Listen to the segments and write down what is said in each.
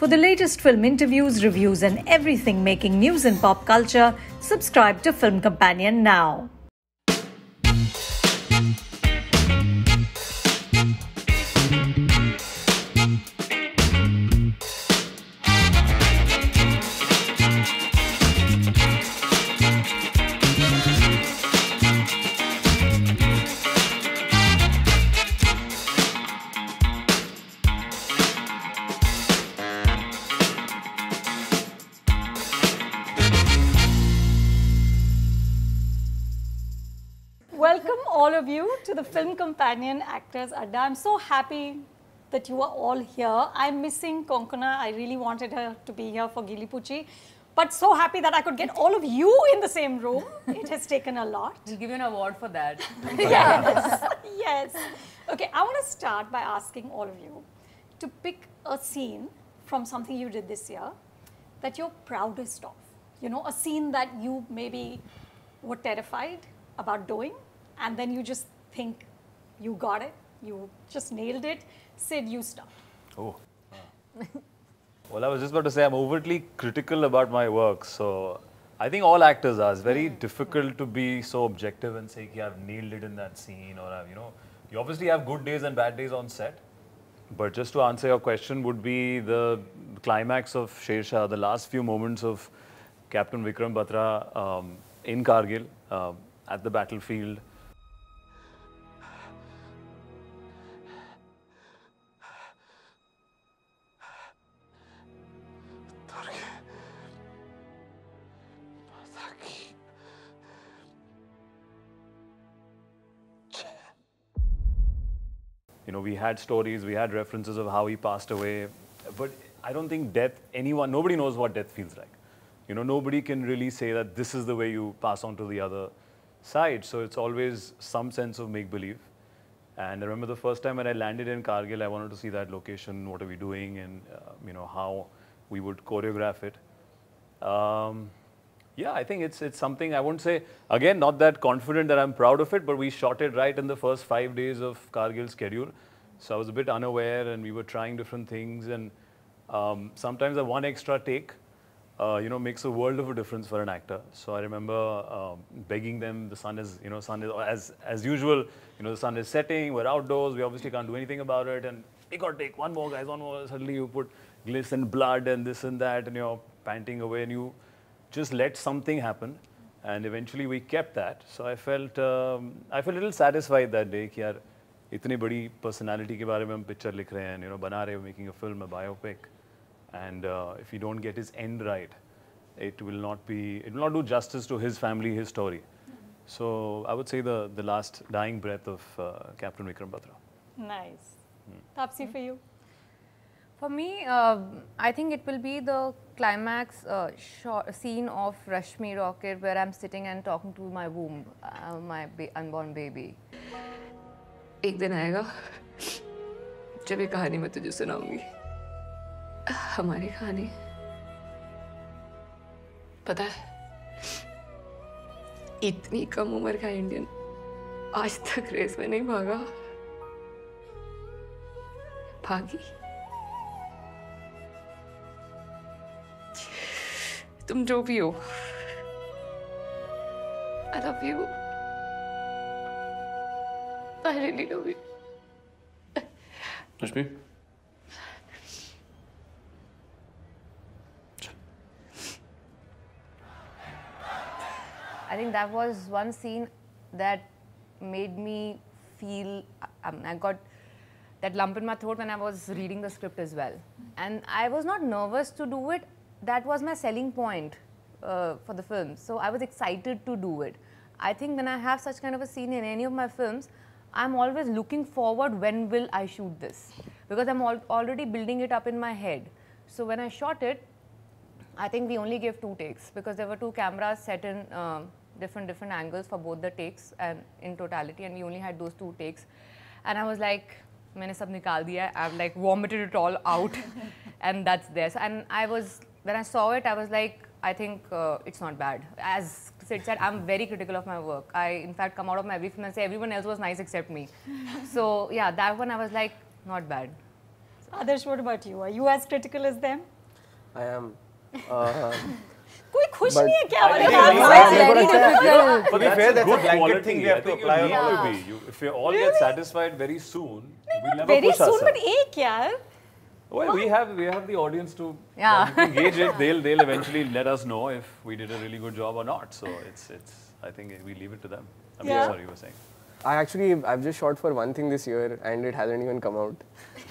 For the latest film interviews, reviews, and everything making news in pop culture, subscribe to Film Companion now. The Film Companion Actors Adda. I'm so happy that you are all here. I'm missing Konkona. I really wanted her to be here for Geeli Pucchi. But so happy that I could get all of you in the same room. It has taken a lot. We'll give you an award for that. yes. yes. Okay, I want to start by asking all of you to pick a scene from something you did this year that you're proudest of. You know, a scene that you maybe were terrified about doing, and then you just think you got it, you just nailed it. Sid, you stop. Oh. well, I was just about to say I'm overtly critical about my work, so I think all actors are. It's very difficult to be so objective and say, yeah, I've nailed it in that scene, or I've, you know, you obviously have good days and bad days on set. But just to answer your question, would be the climax of Shershaah, the last few moments of Captain Vikram Batra um, in Kargil um, at the battlefield. You know, we had stories, we had references of how he passed away, but I don't think death, anyone, nobody knows what death feels like. You know, nobody can really say that this is the way you pass on to the other side. So it's always some sense of make believe. And I remember the first time when I landed in Kargil, I wanted to see that location, what are we doing, and uh, you know how we would choreograph it. Um, yeah, I think it's it's something I won't say again. Not that confident that I'm proud of it, but we shot it right in the first five days of Kargil schedule. So I was a bit unaware, and we were trying different things. And um, sometimes a one extra take, uh, you know, makes a world of a difference for an actor. So I remember um, begging them. The sun is, you know, sun is as as usual. You know, the sun is setting. We're outdoors. We obviously can't do anything about it. And got to take one more, guys. One more. Suddenly you put gliss and blood and this and that, and you're panting away, and you just let something happen. And eventually we kept that. So I felt um, I felt a little satisfied that day कि यार इतनी personality के बारे में हम picture लिख रहे you know बना making a film a biopic and uh, if you don't get his end right it will not be it will not do justice to his family his story. So I would say the the last dying breath of uh, Captain Vikram Batra. Nice. Hmm. Taapsee for you. For me, uh, I think it will be the climax uh, scene of Rashmi Rocket where I'm sitting and talking to my womb, uh, my ba- unborn baby. एक दिन आएगा जब ये कहानी मैं तुझे सुनाऊँगी हमारी कहानी पता है इतनी कम उम्र का इंडियन आज तक रेस में नहीं भागा भागी तुम जो भी हो I love you I really love you. Rashmi? I think that was one scene that made me feel. Um, I got that lump in my throat when I was reading the script as well, and I was not nervous to do it. That was my selling point uh, for the film. So I was excited to do it. I think when I have such kind of a scene in any of my films, I'm always looking forward when will I shoot this because I'm al- already building it up in my head. So when I shot it, I think we only gave two takes because there were two cameras set in um different different angles for both the takes and in totality, and we only had those two takes. And I was like, मैंने सब निकाल दिया. I've like vomited it all out, and that's there. So, and I was when I saw it, I was like, I think uh, it's not bad. As Sid said, I'm very critical of my work. I, in fact, come out of my every film and say everyone else was nice except me. so yeah, that one I was like, not bad. Adarsh, what about you? Are you as critical as them? I am. Uh, कोई खुश But- नहीं है क्या I वाले think बात you से? know, very difficult. But be that's fair, a that's a good blanket quality. thing we have I to think apply you on need all to of be. You, if we all get satisfied very soon, we'll never Very push soon, ourselves. but एक यार. Well, we have we have the audience to Yeah. you can gauge it. They'll they'll eventually let us know if we did a really good job or not. So it's it's I think we leave it to them. I mean, Yeah. sorry, you were saying. I actually, I've just shot for one thing this year and it hasn't even come out.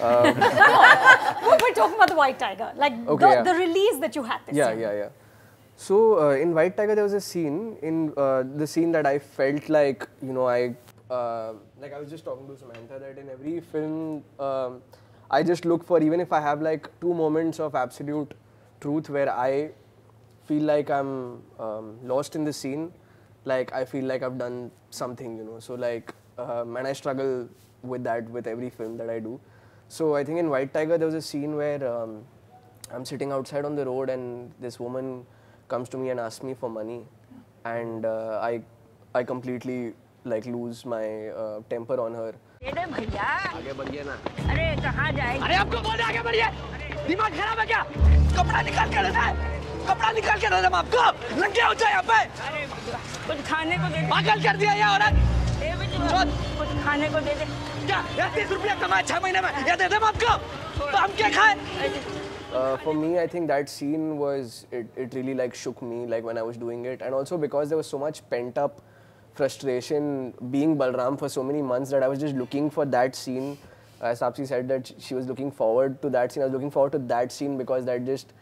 No, we're talking about the White Tiger, like Okay, the, yeah. the release that you had this Yeah, year. yeah, yeah. So uh, in White Tiger, there was a scene in uh, the scene that I felt like you know I uh, like I was just talking to Samantha that in every film um, I just look for even if I have like two moments of absolute truth where I feel like I'm um, lost in the scene, like I feel like I've done something, you know. So like, um, and I struggle with that with every film that I do. So I think in White Tiger there was a scene where um, I'm sitting outside on the road and this woman comes to me and asks me for money, and uh, I I completely like lose my uh, temper on her. अरे भैया। आगे बढ़िए ना। अरे कहाँ जाएँगे? अरे आपको बोले आगे बढ़िए? दिमाग खराब है क्या? कपड़ा निकाल के देना है कपड़ा निकाल के देना आपको। लग हो जाए यहाँ पे। कुछ खाने को दे पागल कर दिया ये औरत। कुछ खाने को दे दे। क्या? ये तीस रुपया कमाए छह महीने में। ये दे दे आपको। तो हम क्या खाए? Uh, for me, I think that scene was it, it really like shook me like when I was doing it, and also because there was so much pent up frustration being Balram for so many months that I was just looking for that scene. As Taapsee said that she was looking forward to that scene. I was looking forward to that scene because that just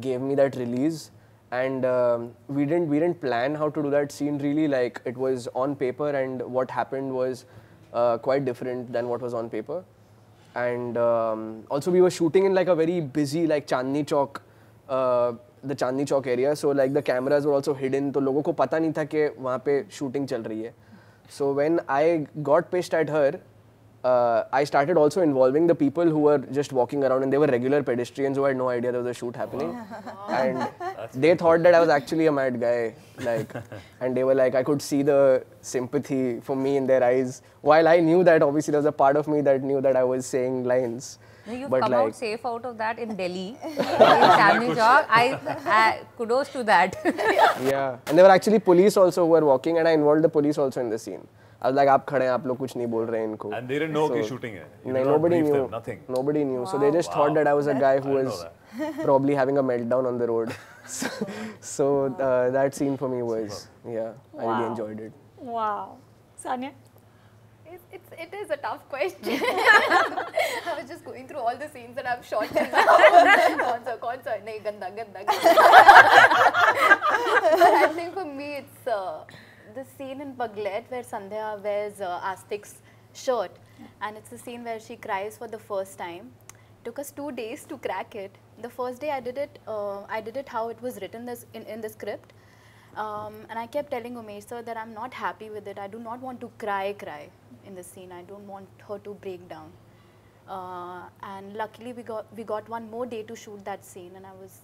gave me that release. And um, we didn't we didn't plan how to do that scene really. Like it was on paper, and what happened was uh, quite different than what was on paper and um, also we were shooting in like a very busy like Chandni Chowk, uh, the Chandni Chowk area so like the cameras were also hidden तो लोगों को पता नहीं था कि वहाँ पे shooting चल रही है. So when I got past at her I started also involving the people who are just walking around and there regular pedestrians no idea there shoot happening and they thought that I was actually a mad guy like and they were like I could see the sympathy for me in their eyes while I knew that obviously there was a part of that that knew that i was saying No, you've but come like, out safe out of that in Delhi, in Chandni Chowk. I, I, kudos to that. yeah, and there were actually police also who were walking, and I involved the police also in the scene. I was like, आप खड़े हैं आप लोग कुछ And they didn't know so, shooting No, nobody knew. Them, nothing. Nobody knew. Wow. So they just wow. thought that I was a guy who was probably having a meltdown on the road. so so uh, that scene for me was yeah, wow. I really enjoyed it. Wow, Sanya it's it is a tough question. I was just going through all the scenes that I've shot. कौन सा कौन ganda ganda. But I think for me it's uh, the scene in Pagglait where Sandhya wears uh, Astik's shirt, and it's the scene where she cries for the first time. Took us two days to crack it. The first day I did it. Uh, I did it how it was written this in in the script. Um, and I kept telling Umesh sir that I'm not happy with it. I do not want to cry, cry in the scene. I don't want her to break down. Uh, and luckily we got we got one more day to shoot that scene, and I was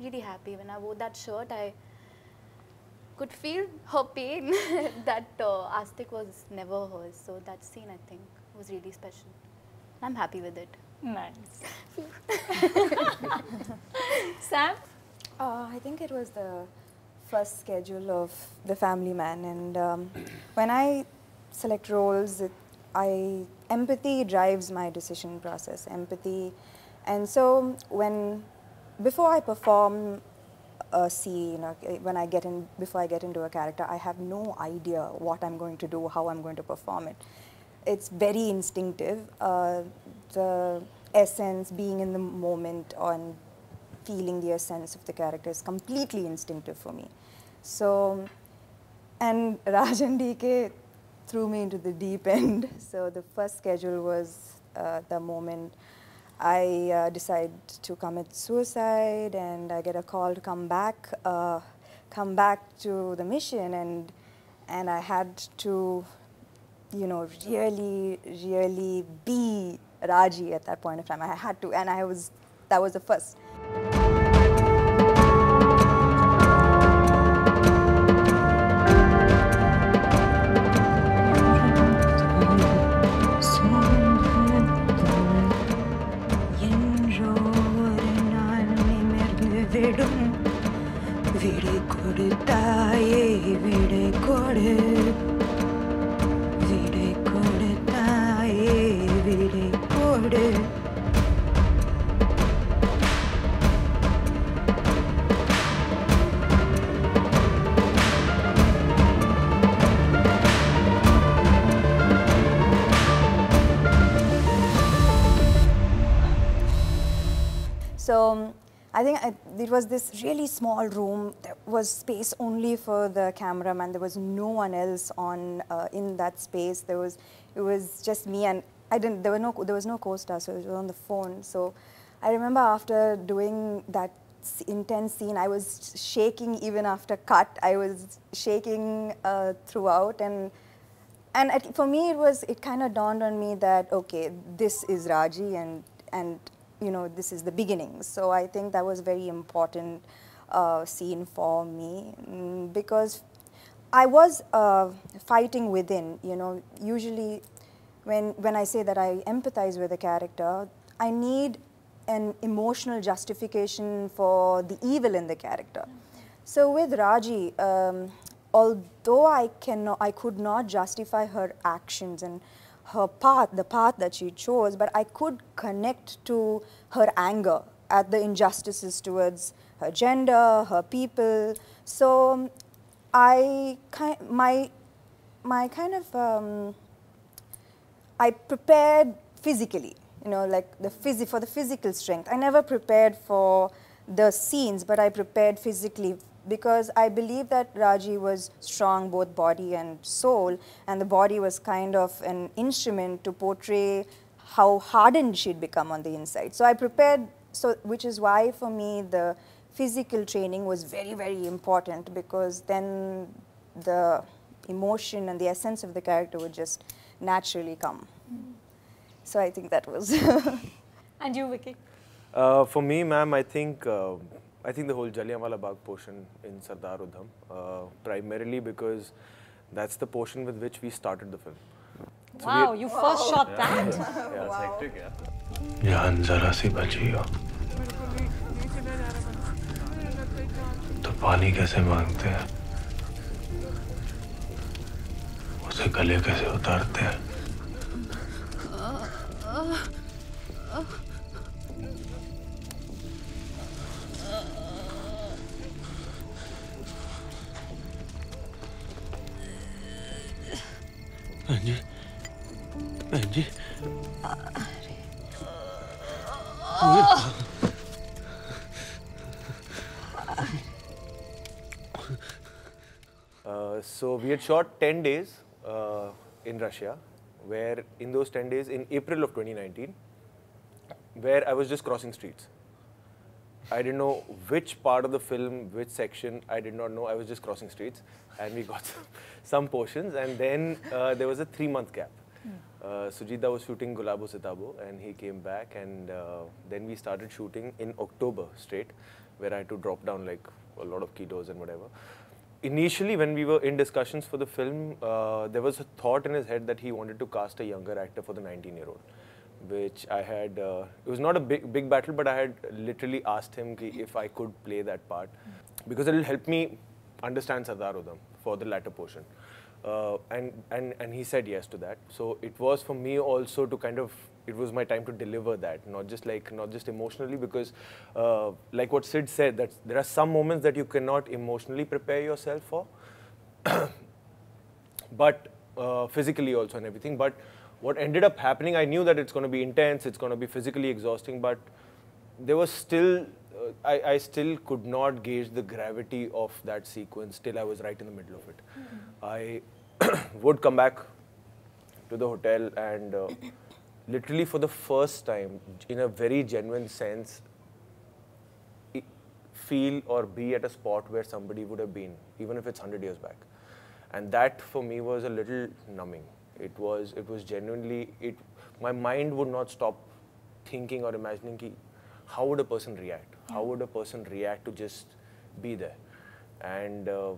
really happy when I wore that shirt. I could feel her pain that uh, Astik was never hers. So that scene I think was really special. I'm happy with it. Nice. Sam? Uh, I think it was the first schedule of The Family Man, and um, when I select roles, it, I empathy drives my decision process. Empathy, and so when before I perform a scene, or when I get in before I get into a character, I have no idea what I'm going to do, how I'm going to perform it. It's very instinctive. Uh, the essence, being in the moment, on feeling the essence of the character is completely instinctive for me. So, and Raj and DK threw me into the deep end. So the first schedule was uh, the moment I uh, decide to commit suicide, and I get a call to come back, uh, come back to the mission, and and I had to, you know, really, really be Raji at that point of time. I had to, and I was, that was the first. கொடு தாயே விடை கொடு. விடை கொடு தாயே விடை கொடு. So I think uh, it was this really small room. There was space only for the cameraman. There was no one else on uh, in that space. There was it was just me and I didn't. There were no there was no co-star, so it was on the phone. So I remember after doing that intense scene, I was shaking even after cut. I was shaking uh, throughout and and for me it was it kind of dawned on me that okay this is raji and and you know this is the beginning. So i think that was a very important uh, scene for me mm, because i was uh, fighting within you know. Usually when when i say that i empathize with a character i need an emotional justification for the evil in the character. So with Raji, um, although I cannot, I could not justify her actions and her path, the path that she chose, but I could connect to her anger at the injustices towards her gender, her people. So um, I kind, my, my kind of um, I prepared physically, you know, like the phys- for the physical strength. I never prepared for the scenes, but I prepared physically because I believe that Raji was strong both body and soul, and the body was kind of an instrument to portray how hardened she'd become on the inside. So I prepared, so which is why for me the physical training was very very important because then the emotion and the essence of the character would just naturally come. So I think that was. And you, Vicky? Uh, for me, ma'am, I think uh, I think the whole Jallianwala Bagh portion in Sardar Udham primarily because that's the portion with which we start the film जान जरा सी बची हो तो पानी कैसे मांगते हैं उसे गले कैसे उतारते हैं. Anne. Anne. Uh, so we had shot 10 days uh, in Russia, where in those 10 days in April of 2019, where I was just crossing streets. I didn't know which part of the film, which section, I did not know. I was just crossing streets, and we got some, some portions, and then uh, there was a three month gap. Uh, Sujita was shooting Gulabo Sitabo, and he came back, and uh, then we started shooting in October straight, where I had to drop down like a lot of kilos and whatever. Initially, when we were in discussions for the film, uh, there was a thought in his head that he wanted to cast a younger actor for the 19 year old which I had. Uh, it was not a big big battle, but I had literally asked him if I could play that part because it will help me understand Sardar Udham for the latter portion. Uh, and, and, and he said yes to that. So it was for me also to kind of, it was my time to deliver that, not just like, not just emotionally, because uh, like what Sid said, that there are some moments that you cannot emotionally prepare yourself for, but uh, physically also and everything. But what ended up happening, I knew that it's going to be intense, it's going to be physically exhausting, but there was still, uh, I, I still could not gauge the gravity of that sequence till I was right in the middle of it. I would come back to the hotel and uh, literally for the first time, in a very genuine sense, feel or be at a spot where somebody would have been, even if it's 100 years back. And that for me was a little numbing. It was, it was genuinely, it, my mind would not stop thinking or imagining ki, how would a person react? How would a person react to just be there? And, uh,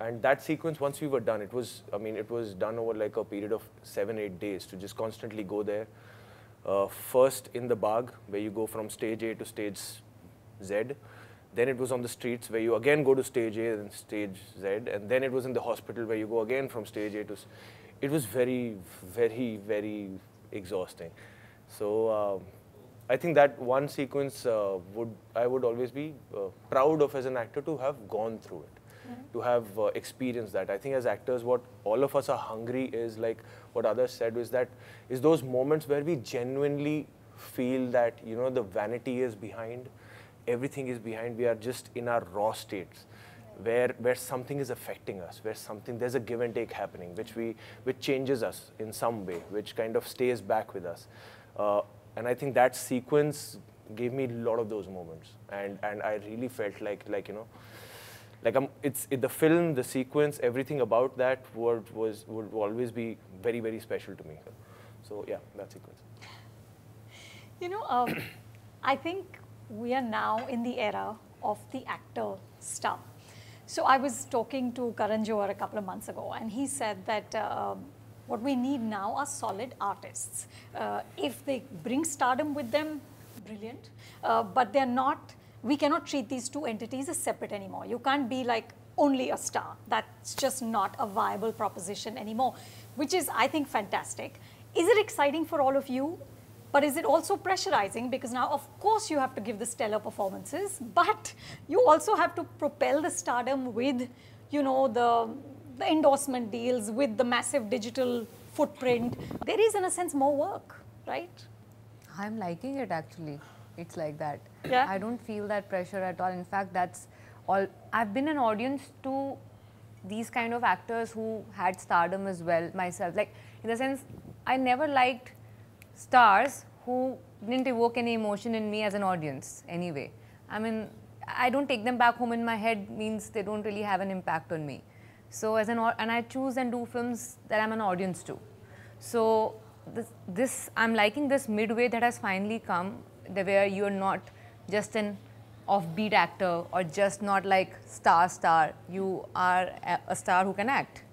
and that sequence, once we were done, it was, I mean, it was done over like a period of seven, eight days to just constantly go there. Uh, first in the bag where you go from stage A to stage Z, Then it was on the streets where you again go to stage A and stage Z, and then it was in the hospital where you go again from stage A to. It was very, very, very exhausting. So um, I think that one sequence uh, would I would always be uh, proud of as an actor to have gone through it, to have uh, experienced that. I think as actors, what all of us are hungry is like what others said is that is those moments where we genuinely feel that you know the vanity is behind, everything is behind. We are just in our raw states where where something is affecting us, where something there's a give and take happening, which we which changes us in some way, which kind of stays back with us. Uh, and I think that sequence gave me a lot of those moments, and and I really felt like like you know. Like I'm, it's it, the film, the sequence, everything about that would was would always be very very special to me. So yeah, that sequence. You know, um, I think we are now in the era of the actor star. So I was talking to Karan Johar a couple of months ago, and he said that um what we need now are solid artists. Uh, if they bring stardom with them, brilliant. Uh, but they're not. We cannot treat these two entities as separate anymore. You can't be like only a star. That's just not a viable proposition anymore, which is, I think, fantastic. Is it exciting for all of you? But is it also pressurizing? Because now, of course, you have to give the stellar performances, but you also have to propel the stardom with, you know, the, the endorsement deals, with the massive digital footprint. There is, in a sense, more work, right? I'm liking it actually. It's like that. Yeah. I don't feel that pressure at all. In fact, that's all. I've been an audience to these kind of actors who had stardom as well myself. Like, in the sense, I never liked stars who didn't evoke any emotion in me as an audience anyway. I mean, I don't take them back home in my head means they don't really have an impact on me. So as an and I choose and do films that I'm an audience to. So this, this I'm liking this midway that has finally come, the where you're not just an offbeat actor or just not like star star. You are a, a star who can act.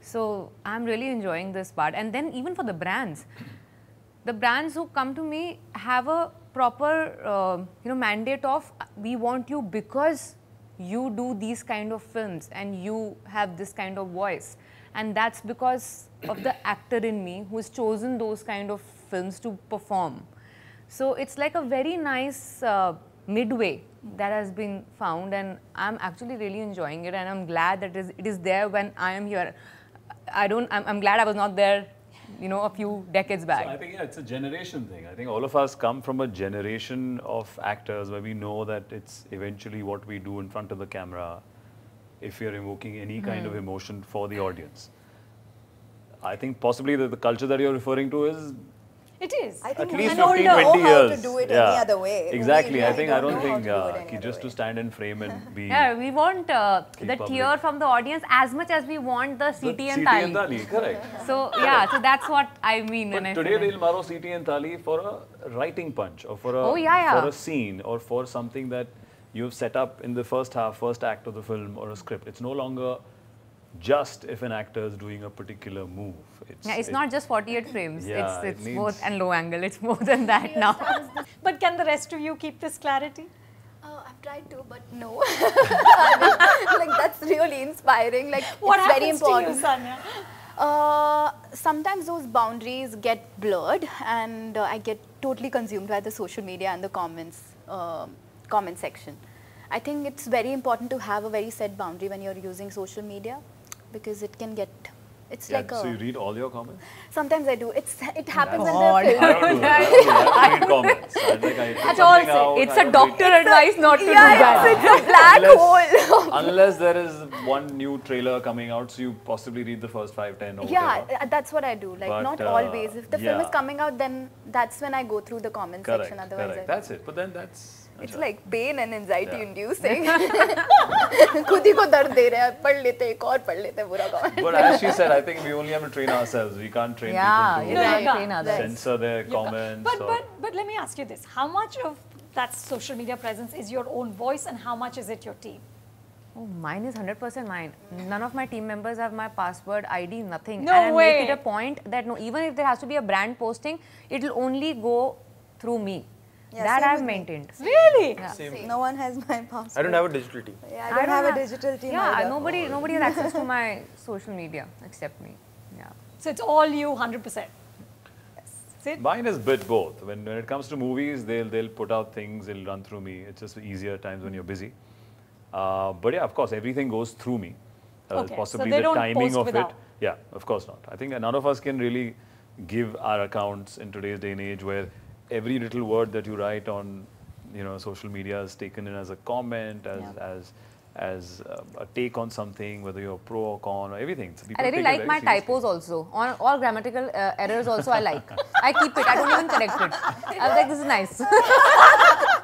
So I'm really enjoying this part. And then even for the brands, the brands who come to me have a proper uh, you know mandate of we want you because you do these kind of films and you have this kind of voice. And that's because of the actor in me who's chosen those kind of films to perform. So it's like a very nice uh, midway that has been found and i'm actually really enjoying it and i'm glad that it is, it is there when i am here. I don't I'm, I'm glad i was not there you know a few decades back So I think yeah, it's a generation thing. I think all of us come from a generation of actors where we know that it's eventually what we do in front of the camera if you're evoking any kind of hmm. emotion for the audience. I think possibly the, the culture that you're referring to is It is. I at think least we 15, know 20 how years. to do it yeah. any other way. Exactly. We I really think I don't don't think to do it uh, any ki other just to stand in frame and be Yeah, we want uh, the up tear from the audience as much as we want the the CT and CT Tali. and Tali, correct. So yeah, so that's what I mean But I today say they'll borrow CT and Thali for a writing punch or for a Oh, yeah, yeah. for a scene or for something that you've set up in the first half, first act of the film or a script. It's no longer just if an actor is doing a particular move. It's, Yeah, it's it- not just 48 frames. Yeah, it's it it's needs- both and low angle. It's more than that now. But can the rest of you keep this clarity? Uh, I've tried to, but no. I mean, like that's really inspiring. Like What it's very happens important. to you, Sanya? Uh, sometimes those boundaries get blurred, and uh, I get totally consumed by the social media and the comments, um comment section. I think it's very important to have a very set boundary when you're using social media, because it can get. It's Yeah, like so a. you read all your comments? Sometimes I do. It's it happens in the film. I don't do that. I don't do that. I don't read comments. I, like, I put all. out, It's I a doctor read- advice not to do Yeah, that. it's, it's a black Unless- hole. Unless there is one new trailer coming out, so you possibly read the first five, ten, or Yeah, whatever. uh, that's what I do. Like But, not uh, always. If the film is coming out, then that's when I go through the comment Correct, section. Otherwise, correct. I, That's it. But then that's. it's acha. like pain and anxiety Yeah. inducing. खुद ही को दर्द दे रहे हैं पढ़ लेते एक और पढ़ लेते बुरा comment. But as she said, I think we only have to train ourselves. We can't train Yeah, people you to No, can't no, train no. others. censor their You can't. comments. But, or, but, but let me ask you this. How much of that social media presence is your own voice and how much is it your team? Oh, mine is 100% mine. None of my team members have my password, ID, nothing. No and I make way. it a point that no, even if there has to be a brand posting, it will only go through me. Yeah, that I've with me. maintained. Really? Yeah. No one has my password. I don't have a digital team. Yeah, I don't, have, a digital team Yeah, either. nobody nobody has access to my social media except me. Yeah. So it's all you 100%. Sid? Mine is bit both. When, when it comes to movies, they'll they'll put out things, they'll run through me. It's just easier times when you're busy. Uh, but yeah, of course, everything goes through me. Uh, Okay, so Possibly they the don't timing post of without. it. Yeah, of course not. I think none of us can really give our accounts in today's day and age where every little word that you write on, you know, social media is taken in as a comment, as Yeah. as as um, a take on something, whether you're pro or con or everything. So I really like my typos also. On all grammatical uh, errors also I like. I keep it. I don't even correct it. I was like, this is nice.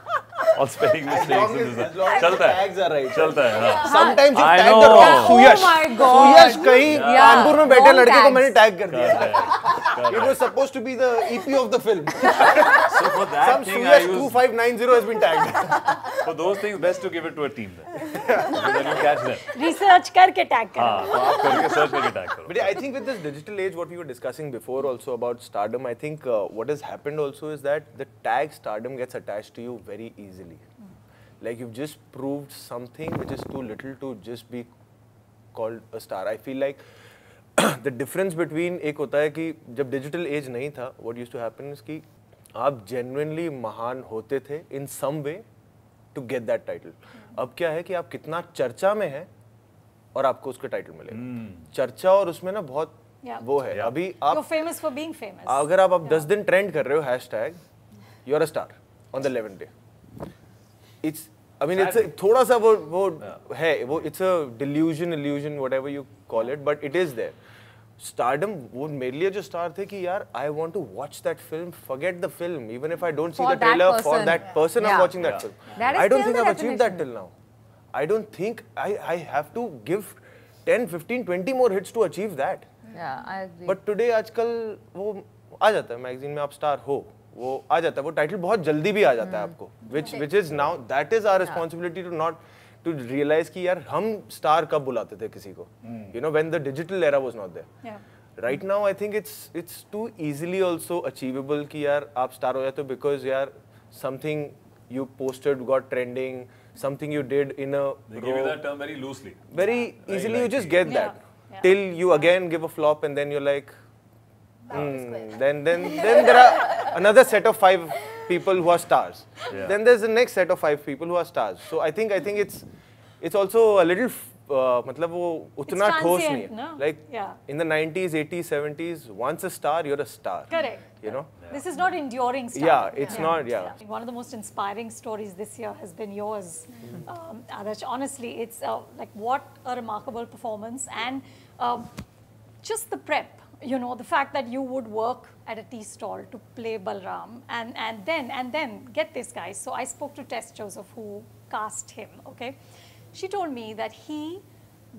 और spelling mistakes चलता है। चलता है sometimes you tag the wrong Suyash Suyash कहीं कानपुर में बैठे लड़के को मैंने टैग कर दिया। It was supposed to be the EP of the film so for that some Suyash 2590 has been tagged for those things best to give it to a team then you catch them research करके tag करो। हाँ आप करके search करके tag करो। But I think with this digital age what we were discussing before also about stardom I think what has happened also is that the tag stardom gets attached to you very easily. like you've just proved something which is too little to just be called a star i feel like the difference between एक होता है कि जब digital age नहीं था what use to happen कि आप genuinely महान होते थे in some way to get that title अब क्या है कि आप कितना चर्चा में है और आपको उसका टाइटल मिले mm. चर्चा और उसमें ना बहुत yeah. वो है yeah. अभी आप फ़ेमस फॉर बींग फ़ेमस अगर आप अब yeah. दस दिन ट्रेंड कर रहे हो hashtag you're a star on the eleven day it's I mean it's थोड़ा सा वो वो है वो it's a delusion illusion whatever you call it but it is there stardom वो मेरे लिए जो स्टार थे कि यार I want to watch that film forget the film even if I don't see For the that trailer for person. That person I am Yeah. Watching that film I don't think I achieve that. Till now I don't think I, I have to give 10, 15, 20 more hits to achieve that. yeah, I agree. But today आजकल वो आ जाता है magazine में आप star हो वो आ जाता है वो टाइटल बहुत जल्दी भी आ जाता है आपको which which is now that is our responsibility to not to realise कि यार हम स्टार कब बुलाते थे किसी को? You know when the digital era was not there right now I think it's it's too easily also achievable कि यार आप स्टार हो जाते हो बिकॉज़ यार something you posted got trending something you did in a They give you that term very loosely. very easily you just get Yeah, that. Yeah. till you again give a flop and then you're like hmm, then then then there are another set of five people who are stars Yeah. then there's the next set of five people who are stars so i think i think it's it's also a little f- uh, मतलब वो उतना ठोस नहीं transient, no? है like Yeah. in the 90s 80s 70s once a star you're a star Correct. you know This is not enduring stuff. Yeah, it's not, yeah. One of the most inspiring stories this year has been yours, um, Adarsh. Honestly, it's uh, like what a remarkable performance and um, just the prep. You know, the fact that you would work at a tea stall to play Balram and, and then, and then, get this guys. So I spoke to Tess Joseph who cast him, okay? She told me that he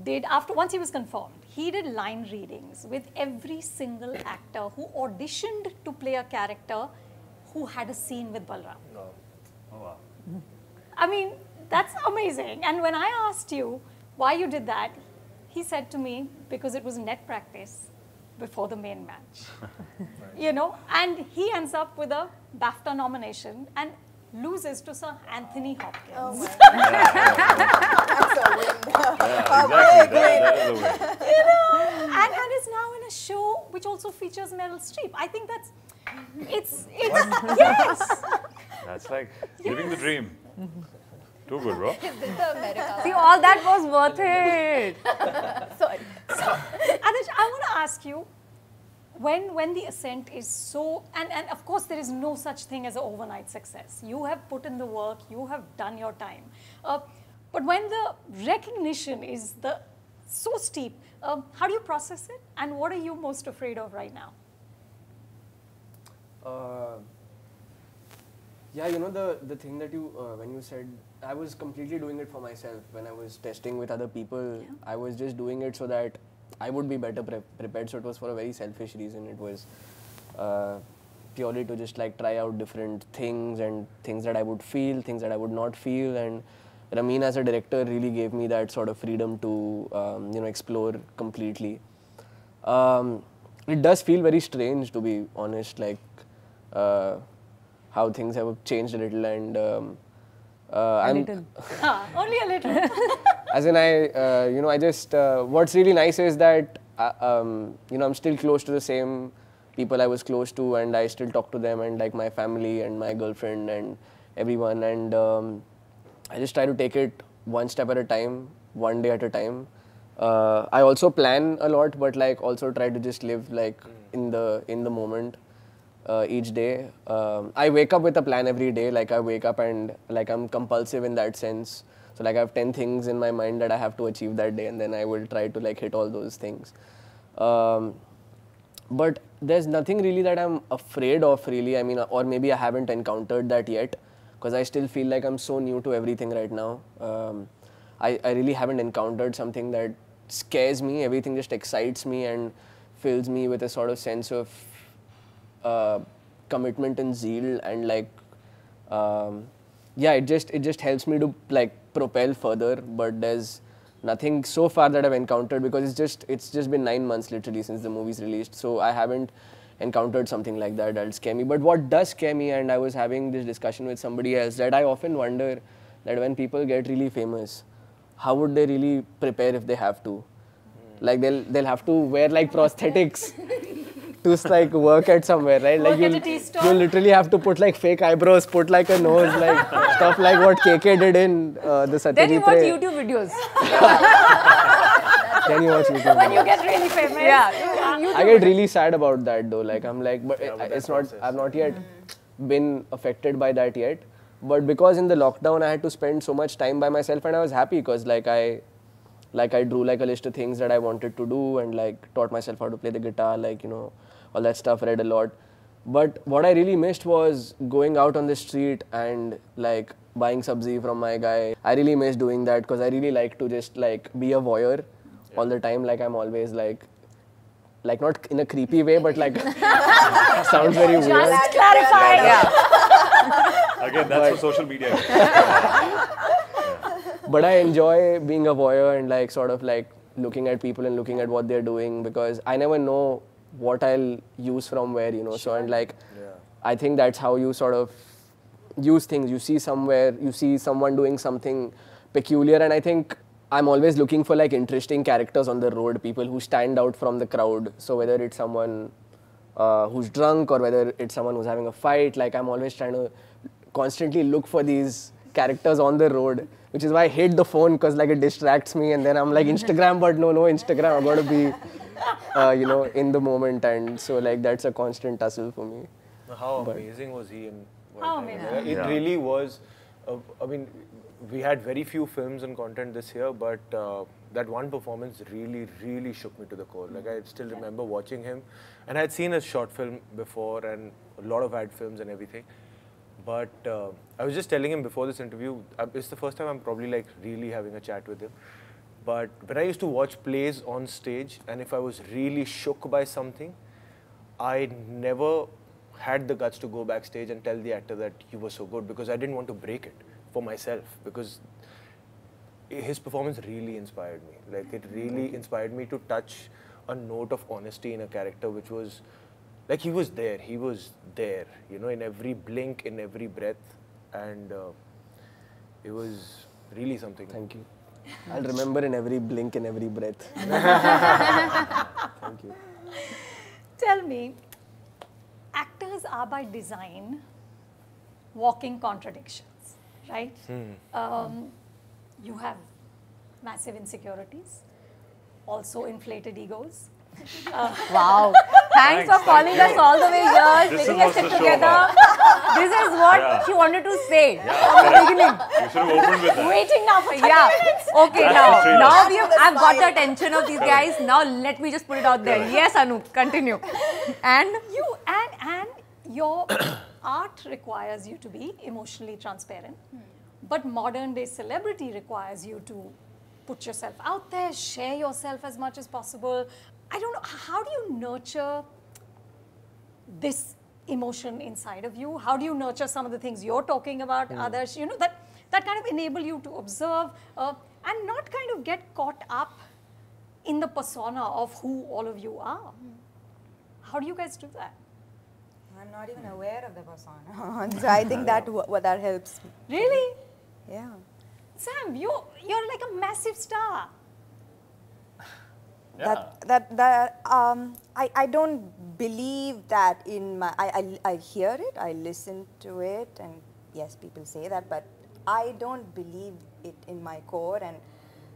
did after once he was confirmed he did line readings with every single actor who auditioned to play a character who had a scene with balram Oh, oh wow. i mean that's amazing and when i asked you why you did that he said to me because it was net practice before the main match you know and he ends up with a bafta nomination and loses to sir anthony hopkins Yeah, exactly. That, that is the way. you know, and, and is now in a show which also features Meryl Streep. I think that's, it's, it's, yes. That's like living the dream. Too good, bro. Is this the America? See, all that was worth it. Sorry. So, Adarsh, I want to ask you, when, when the ascent is so, and, and of course there is no such thing as an overnight success. You have put in the work, you have done your time. Uh, but when the recognition is the so steep, um, how do you process it? And what are you most afraid of right now? Uh, yeah, you know the the thing that you uh, when you said I was completely doing it for myself when I was testing with other people. I was just doing it so that I would be better pre- prepared. So it was for a very selfish reason. It was uh, purely to just like try out different things and things that I would feel, things that I would not feel, and Ramin as a director really gave me that sort of freedom to um, you know explore completely. Um, it does feel very strange to be honest. Like uh, how things have changed a little, and um, uh, I'm Ah, only a little. as in I, uh, you know, I just uh, what's really nice is that uh, um, you know I'm still close to the same people I was close to, and I still talk to them, and like my family and my girlfriend and everyone, and um, I just try to take it one step at a time, one day at a time. Uh, I also plan a lot, but like also try to just live like in the in the moment uh, each day. Um, I wake up with a plan every day. Like I wake up and like I'm compulsive in that sense. So like I have ten things in my mind that I have to achieve that day, and then I will try to like hit all those things. Um, but there's nothing really that I'm afraid of really. I mean, or maybe I haven't encountered that yet, because I still feel like I'm so new to everything right now. Um, I, I really haven't encountered something that scares me. Everything just excites me and fills me with a sort of sense of uh, commitment and zeal and like um, yeah it just it just helps me to like propel further but there's nothing so far that i've encountered because it's just it's just been nine months literally since the movie's released so i haven't encountered something like that that'll scare me. But what does scare me and i was having this discussion with somebody else that i often wonder that when people get really famous how would they really prepare if they have to? Like they'll they'll have to wear like prosthetics to like work at somewhere, right? Like Work you'll, a tea stall. you'll literally have to put like fake eyebrows, put like a nose, like stuff like what KK did in uh, the Satyajit Then you watch YouTube videos. Then you watch YouTube. when you get really famous. Yeah. you- I get really sad about that though. Like I'm like, but it- it's not. I've not yet been affected by that yet. But because in the lockdown I had to spend so much time by myself, and I was happy because like I, like I drew like a list of things that I wanted to do, and like taught myself how to play the guitar, like you know, all that stuff. Read a lot. But what I really missed was going out on the street and like buying sabzi from my guy. I really miss doing that because I really like to just like be a voyeur all the time. Like I'm always like like not in a creepy way, but like sounds very weird. Just clarifying. Again, that's for social media. But I enjoy being a voyeur and like sort of like looking at people and looking at what they're doing because I never know what I'll use from where, you know. So and like I think that's how you sort of use things. You see somewhere, you see someone doing something peculiar, and I think I'm always looking for like interesting characters on the road, people who stand out from the crowd. So whether it's someone uh, who's drunk or whether it's someone who's having a fight, like I'm always trying to constantly look for these characters on the road, which is why I hate the phone because like it distracts me, and then I'm like Instagram, but no, no Instagram. I've got to be, uh, you know, in the moment, and so like that's a constant tussle for me. How amazing was he in How Tiger? amazing. It Yeah. really was. Uh, I mean, we had very few films and content this year, but uh, that one performance really, really shook me to the core. Like I still remember watching him, and I had seen his short film before and a lot of ad films and everything. But uh, I was just telling him before this interview, uh, it's the first time I'm probably like really having a chat with him. But when I used to watch plays on stage, and if I was really shook by something, I never had the guts to go backstage and tell the actor that you were so good because I didn't want to break it for myself because his performance really inspired me. Like it really inspired me to touch a note of honesty in a character which was like he was there. He was there, you know, in every blink, in every breath, and uh, it was really something. Thank you. I'll remember in every blink in every breath. Thank you. Tell me, actors are by design walking contradictions, right? Um, you have massive insecurities, also inflated egos. Uh, wow. Thanks for calling us all the way here, This making us sit together. This is what Yeah. she wanted to say Yeah, from the beginning. You should have opened with that. Waiting now for 30 Yeah. minutes. Okay, That's now, now we have, I've got the attention of these guys. Now let me just put it out there. Yes, Anoop, continue. And You and and your art requires you to be emotionally transparent, hmm. but modern day celebrity requires you to put yourself out there, share yourself as much as possible. I don't know how do you nurture this emotion inside of you? How do you nurture some of the things you're talking about? Hmm. Others, you know that that kind of enable you to observe uh, and not kind of get caught up in the persona of who all of you are. Hmm. How do you guys do that? I'm not even hmm. aware of the persona. so I think that w- that helps. Really? Yeah. Sam, you you're like a massive star. That that that um, I I don't believe that in my I, I I hear it, I listen to it, and yes, people say that, but I don't believe it in my core, and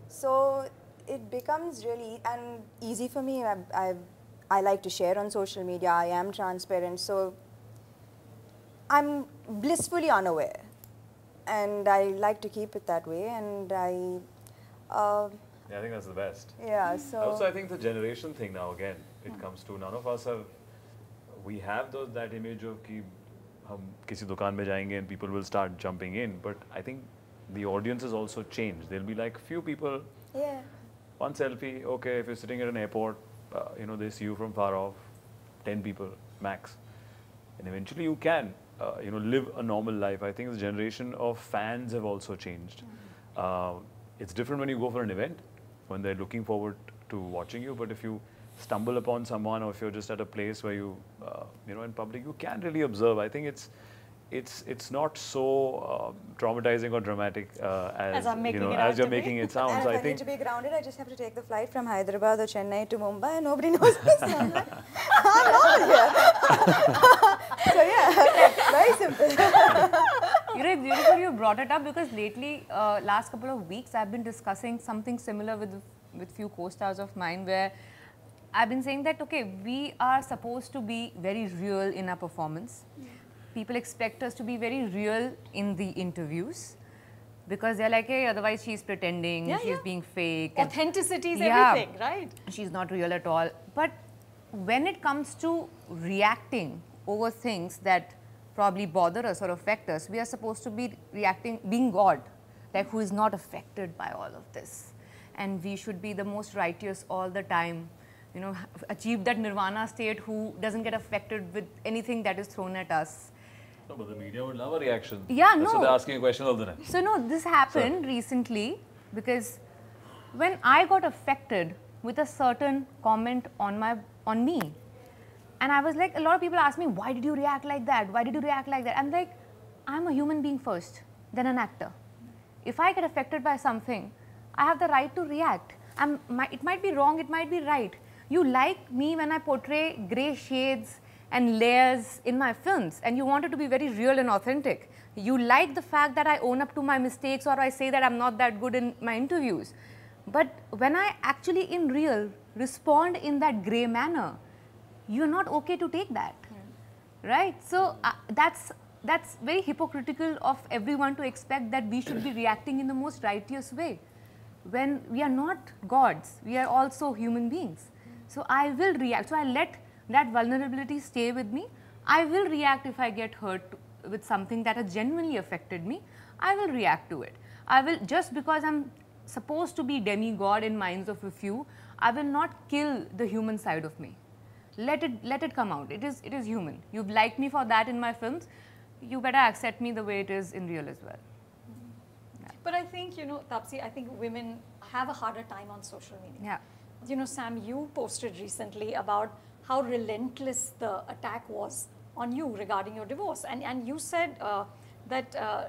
so it becomes really and easy for me. I I, I like to share on social media. I am transparent, so I'm blissfully unaware, and I like to keep it that way, and I. Uh, yeah, I think that's the best. Yeah, so. Also, I think the generation thing now again, it hmm. comes to none of us have, we have those, that image of ki, hum kisi and people will start jumping in. But I think the audience has also changed. There'll be like few people. Yeah. One selfie, okay, if you're sitting at an airport, uh, you know, they see you from far off, 10 people max. And eventually you can, uh, you know, live a normal life. I think the generation of fans have also changed. Mm -hmm. uh, it's different when you go for an event, when they're looking forward to watching you. But if you stumble upon someone, or if you're just at a place where you, uh, you know, in public, you can't really observe. I think it's, it's, it's not so uh, traumatizing or dramatic uh, as, As you know, as you're making it sound. So I I, think need to be grounded, I just have to take the flight from Hyderabad or Chennai to Mumbai, and nobody knows. So I'm like, I'm not here. so yeah, very simple. You know, it's beautiful you brought it up because lately, uh, last couple of weeks, I've been discussing something similar with with few co-stars of mine, where I've been saying that okay, we are supposed to be very real in our performance. People expect us to be very real in the interviews because they're like, hey, otherwise she's pretending, Yeah, she's yeah. being fake. Authenticity is Yeah. everything, right? she's not real at all. But when it comes to reacting over things that probably bother us or affect us, we are supposed to be reacting, being God, like who is not affected by all of this. And we should be the most righteous all the time, you know, achieve that nirvana state who doesn't get affected with anything that is thrown at us. No, but the media would love a reaction. Yeah, That's no. what they're asking a question all the time. So no, this happened recently because when I got affected with a certain comment on my on me, and I was like, a lot of people ask me, why did you react like that? Why did you react like that? I'm like, I'm a human being first, then an actor. If I get affected by something, I have the right to react. I'm, my, it might be wrong, it might be right. You like me when I portray grey shades and layers in my films, and you want it to be very real and authentic. You like the fact that I own up to my mistakes or I say that I'm not that good in my interviews. But when I actually, in real, respond in that grey manner, you're not okay to take that. Right? So uh, that's that's very hypocritical of everyone to expect that we should be reacting in the most righteous way when we are not gods. We are also human beings. So i will react. So i let that vulnerability stay with me. I will react if i get hurt with something that has genuinely affected me. I will react to it. I will just because i'm supposed to be demigod in minds of a few i will not kill the human side of me let it let it come out it is it is human you've liked me for that in my films you better accept me the way it is in real as well But I think, you know, Taapsee, I think women have a harder time on social media. yeah You know, Sam, you posted recently about how relentless the attack was on you regarding your divorce. And, and you said uh, that uh,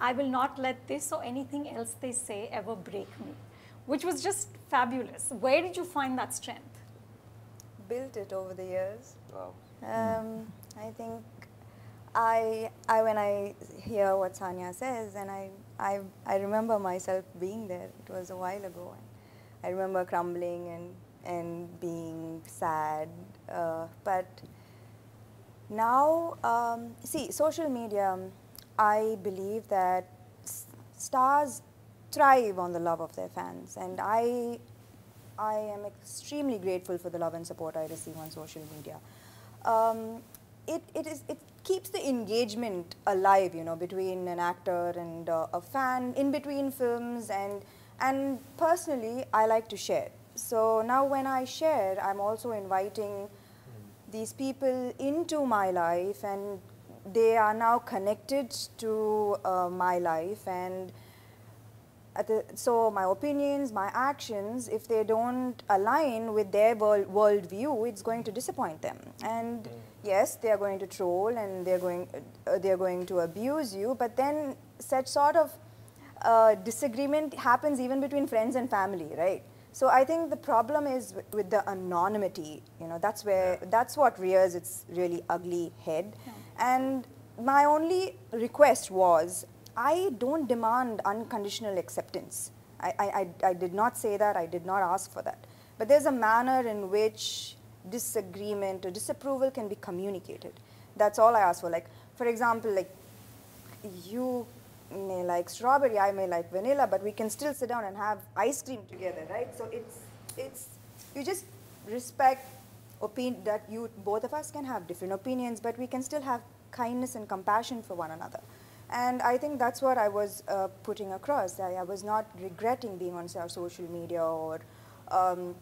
I will not let this or anything else they say ever break me, which was just fabulous. Where did you find that strength? Built it over the years. Wow. Um, I think I, I when I hear what Sanya says, and I, I, I remember myself being there. It was a while ago, and I remember crumbling and and being sad. Uh, but now, um, see, social media. um, I believe that s- stars thrive on the love of their fans, and I I am extremely grateful for the love and support I receive on social media. Um, it, it, is, it keeps the engagement alive, you know, between an actor and uh, a fan, in between films, and, and personally, I like to share. So now when I share, I'm also inviting these people into my life, and they are now connected to uh, my life, and the, so my opinions, my actions, if they don't align with their world worldview, it's going to disappoint them. And yes, they are going to troll and they're going uh, they're going to abuse you. But then such sort of uh, disagreement happens even between friends and family, right? So I think the problem is with, with the anonymity. You know, that's where that's what rears its really ugly head. And my only request was I don't demand unconditional acceptance. I, I, I, did not say that, I did not ask for that. But there's a manner in which disagreement or disapproval can be communicated. That's all I ask for. Like, for example, like you may like strawberry, I may like vanilla, but we can still sit down and have ice cream together, right? So it's it's you just respect opinion that you both of us can have different opinions, but we can still have kindness and compassion for one another. And I think that's what I was uh, putting across. I, I was not regretting being on social media or um,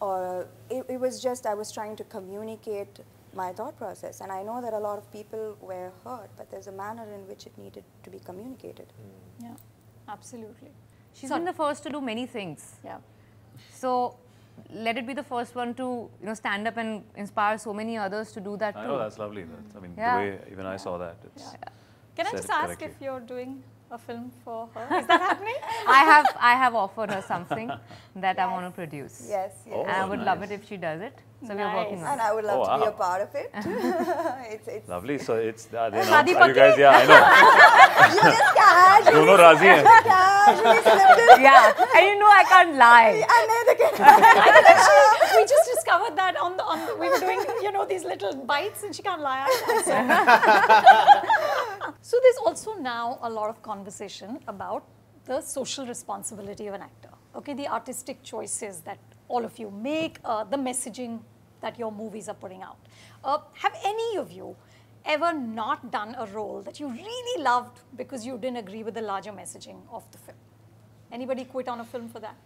or it, it was just I was trying to communicate my thought process. And I know that a lot of people were hurt, but there's a manner in which it needed to be communicated. Yeah, absolutely. She's Sorry. been the first to do many things. Yeah. So let it be the first one to you know stand up and inspire so many others to do that I too. know that's lovely. That's, I mean, Yeah. the way even I saw that. It's Can I said just it ask correctly. if you're doing a film for her? Is that happening? I have I have offered her something that I want to produce. Yes, yes. Oh, and I would love nice. it if she does it. So we're working Nice. on And it. I would love Oh, to be a wow. part of it. it's, it's lovely. So it's uh, they Shadi announced- are you Patti? guys? Yeah, I know. you just casually, दोनों राजी हैं. casually slipped in. yeah, and you know I can't lie. And neither can I think that she, we just discovered that on the, on the, we were doing, you know, these little bites and she can't lie. Also. so there's also now a lot of conversation about the social responsibility of an actor. Okay, the artistic choices that all of you make, uh, the messaging that your movies are putting out. Uh, have any of you ever not done a role that you really loved because you didn't agree with the larger messaging of the film? Anybody quit on a film for that?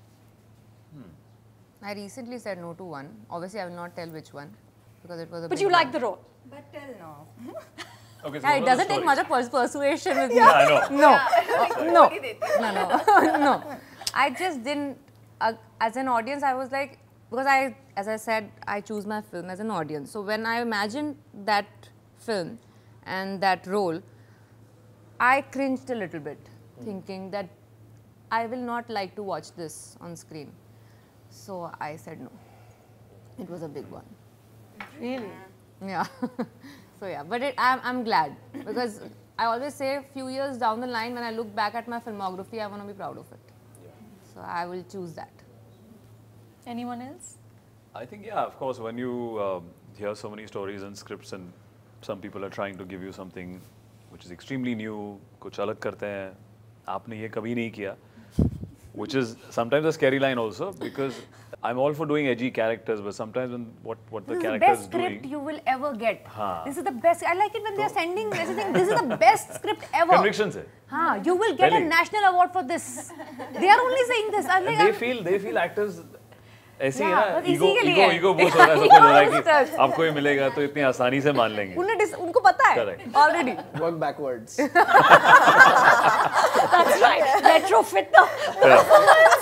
I recently said no to one. Obviously, I will not tell which one because it was a. But big you one. like the role. But tell no. Okay, so Yeah, it doesn't take much of pers- persuasion with Yeah, I know. me. No, no, no, no, no. I just didn't. Uh, as an audience, I was like, because I, as I said, I choose my film as an audience. So when I imagined that film and that role, I cringed a little bit, thinking that I will not like to watch this on screen. So I said no. It was a big one. Really? Yeah. so yeah, but it, I'm, I'm glad because I always say a few years down the line when I look back at my filmography, I want to be proud of it. So I will choose that. Anyone else? I think, yeah, of course, when you um, hear so many stories and scripts and some people are trying to give you something which is extremely new, कुछ अलग करते हैं, आपने ये कभी नहीं किया, which is sometimes a scary line also because I'm all for doing edgy characters, but sometimes when what, what the This is the character best is script doing, you will ever get. हाँ. This is the best. I like it when they are sending messaging. This is the best script ever. conviction se. हाँ, you will get a Really? national award for this. They are only saying this. I'm like, And they I'm- feel they feel actors ऐसे ही Yeah, है ना बस इसी ego के लिए ego है। Ego boost हो रहा है सबको हो रहा है कि Understood. आपको ये मिलेगा तो इतनी आसानी से मान लेंगे उन्हें dis- उनको पता है Correct. already. Work backwards. That's right. Retrofit the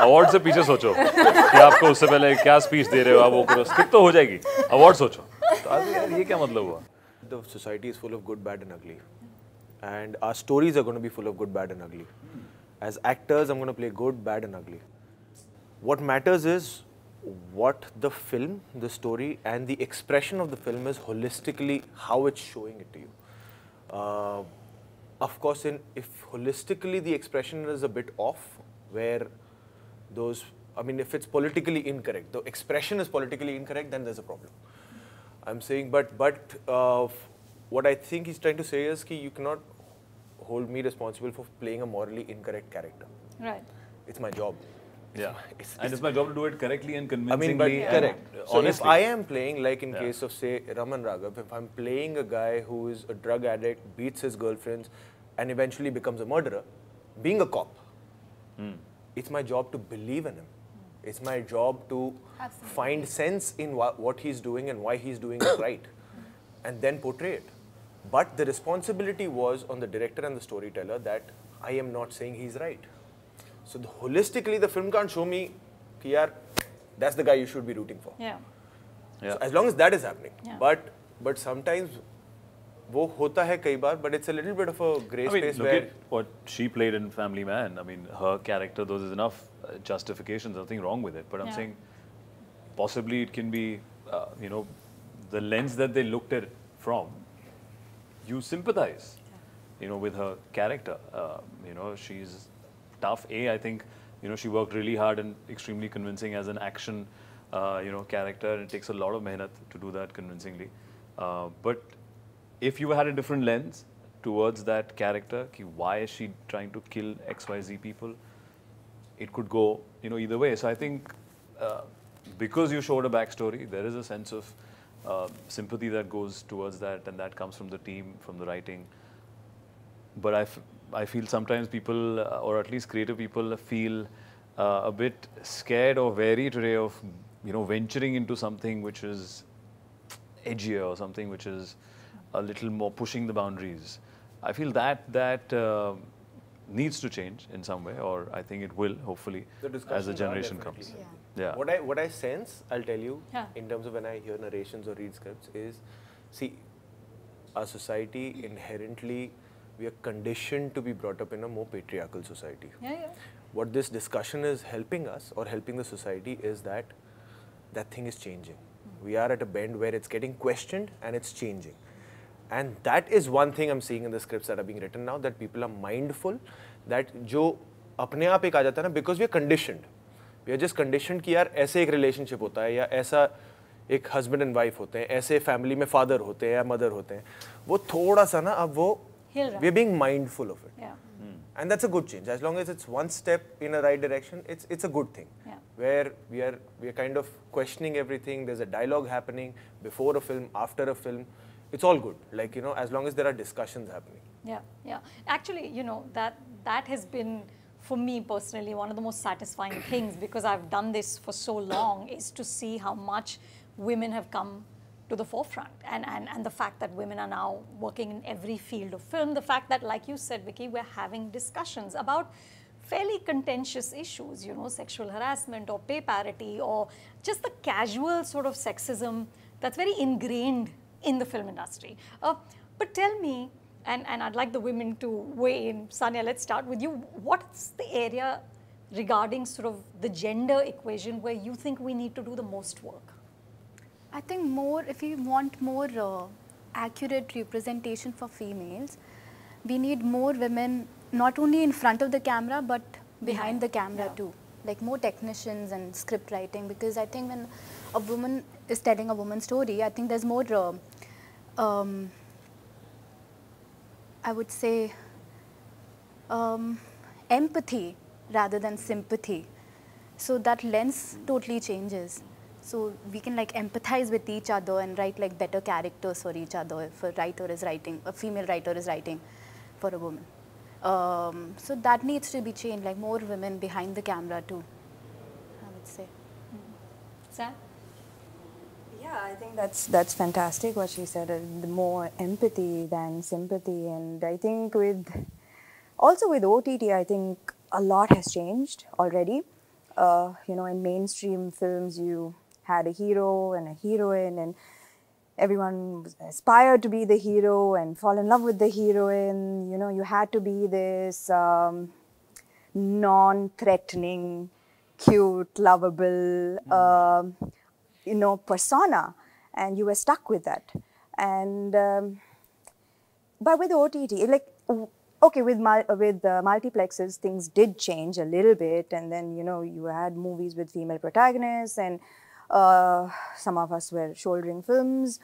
award से पीछे सोचो। कि आपको उससे पहले क्या स्पीच दे रहे हो, आप वो करो स्किप तो हो जाएगी। अवार्ड सोचो। तो यार ये क्या मतलब हुआ? The society is full of good bad and ugly and our stories are be full of good bad and ugly as actors I play good bad and ugly what matters is what the film the story and the expression of the film is holistically how it's showing it you of course in if holistically the expression is a bit off where those, I mean, if it's politically incorrect, the expression is politically incorrect, then there's a problem. I'm saying, but but uh, what I think he's trying to say is that you cannot hold me responsible for playing a morally incorrect character. Right. It's my job. Yeah. It's, And it's my job to do it correctly and convincingly. I mean, convincingly. but and correct. So if honestly. I am playing, like in Yeah. case of say Raman Raghav, if I'm playing a guy who is a drug addict, beats his girlfriends, and eventually becomes a murderer, being a cop, Hmm it's my job to believe in him. It's my job to Absolutely. find sense in wh what he's doing and why he's doing it right, and then portray it. But the responsibility was on the director and the storyteller that I am not saying he's right. So the, holistically, the film can't show me, Kiyar, that's the guy you should be rooting for. Yeah. yeah. So as long as that is happening. Yeah. But but sometimes वो होता है कई बार, but it's a little bit of a gray I mean, space look where at what she played in Family Man. I mean, her character, those is enough uh, justifications, nothing wrong with it. But I'm Yeah. saying possibly it can be, uh, you know, the lens that they looked at it from, you sympathize, you know, with her character. Uh, you know, she's tough. A, I think, you know, she worked really hard and extremely convincing as an action, uh, you know, character. It takes a lot of mehnat to do that convincingly. Uh, but if you had a different lens towards that character, ki why is she trying to kill XYZ people? It could go, you know, either way. So I think uh, because you showed a backstory, there is a sense of uh, sympathy that goes towards that, and that comes from the team, from the writing. But I, I feel sometimes people, uh, or at least creative people, feel uh, a bit scared or wary today of, you know, venturing into something which is edgier or something which is a little more pushing the boundaries. I feel that that uh, needs to change in some way, or I think it will, hopefully, The as the generation definitely comes. there. Yeah. What I what I sense, I'll tell you, Yeah. in terms of when I hear narrations or read scripts, is see, our society inherently we are conditioned to be brought up in a more patriarchal society. Yeah, yeah. What this discussion is helping us or helping the society is that that thing is changing. We are at a bend where it's getting questioned and it's changing. And that is one thing I'm seeing in the scripts that are being written now that people are mindful that जो अपने आप एक आ जाता है ना because we are conditioned. We are just conditioned कि यार ऐसे एक relationship होता है या ऐसा एक husband and wife होते हैं ऐसे family में father होते हैं या mother होते हैं वो थोड़ा सा ना अब वो हिल रहा we are being mindful of it. Yeah. And that's a good change. As long as it's one step in a right direction, it's it's a good thing. Yeah. Where we are we are kind of questioning everything. There's a dialogue happening before a film, after a film. It's all good. Like you know, as long as there are discussions happening. Yeah, yeah. Actually, you know, that that has been for me personally one of the most satisfying things because I've done this for so long is to see how much women have come to the forefront and, and, and the fact that women are now working in every field of film, the fact that, like you said, Vicky, we're having discussions about fairly contentious issues, you know, sexual harassment or pay parity or just the casual sort of sexism that's very ingrained in the film industry. Uh, but tell me, and, and I'd like the women to weigh in. Sanya, let's start with you. What's the area regarding sort of the gender equation where you think we need to do the most work? I think more, if we want more uh, accurate representation for females, we need more women not only in front of the camera but behind, the camera yeah. too. Like more technicians and script writing because I think when a woman is telling a woman's story, I think there's more, uh, um, I would say, um, empathy rather than sympathy. So that lens totally changes. So we can like empathize with each other and write like better characters for each other if a writer is writing, a female writer is writing for a woman. Um, so that needs to be changed, like more women behind the camera too, I would say. Sam? Yeah, I think that's that's fantastic what she said. Uh, the more empathy than sympathy, and I think with also with OTT, I think a lot has changed already. Uh, you know, in mainstream films, you had a hero and a heroine, and everyone aspired to be the hero and fall in love with the heroine. You know, you had to be this um, non-threatening, cute, lovable, um, you know, persona, and you were stuck with that. And um, but with OTT, like okay, with with uh, multiplexes, things did change a little bit, and then you know you had movies with female protagonists, and uh, some of us were shouldering films.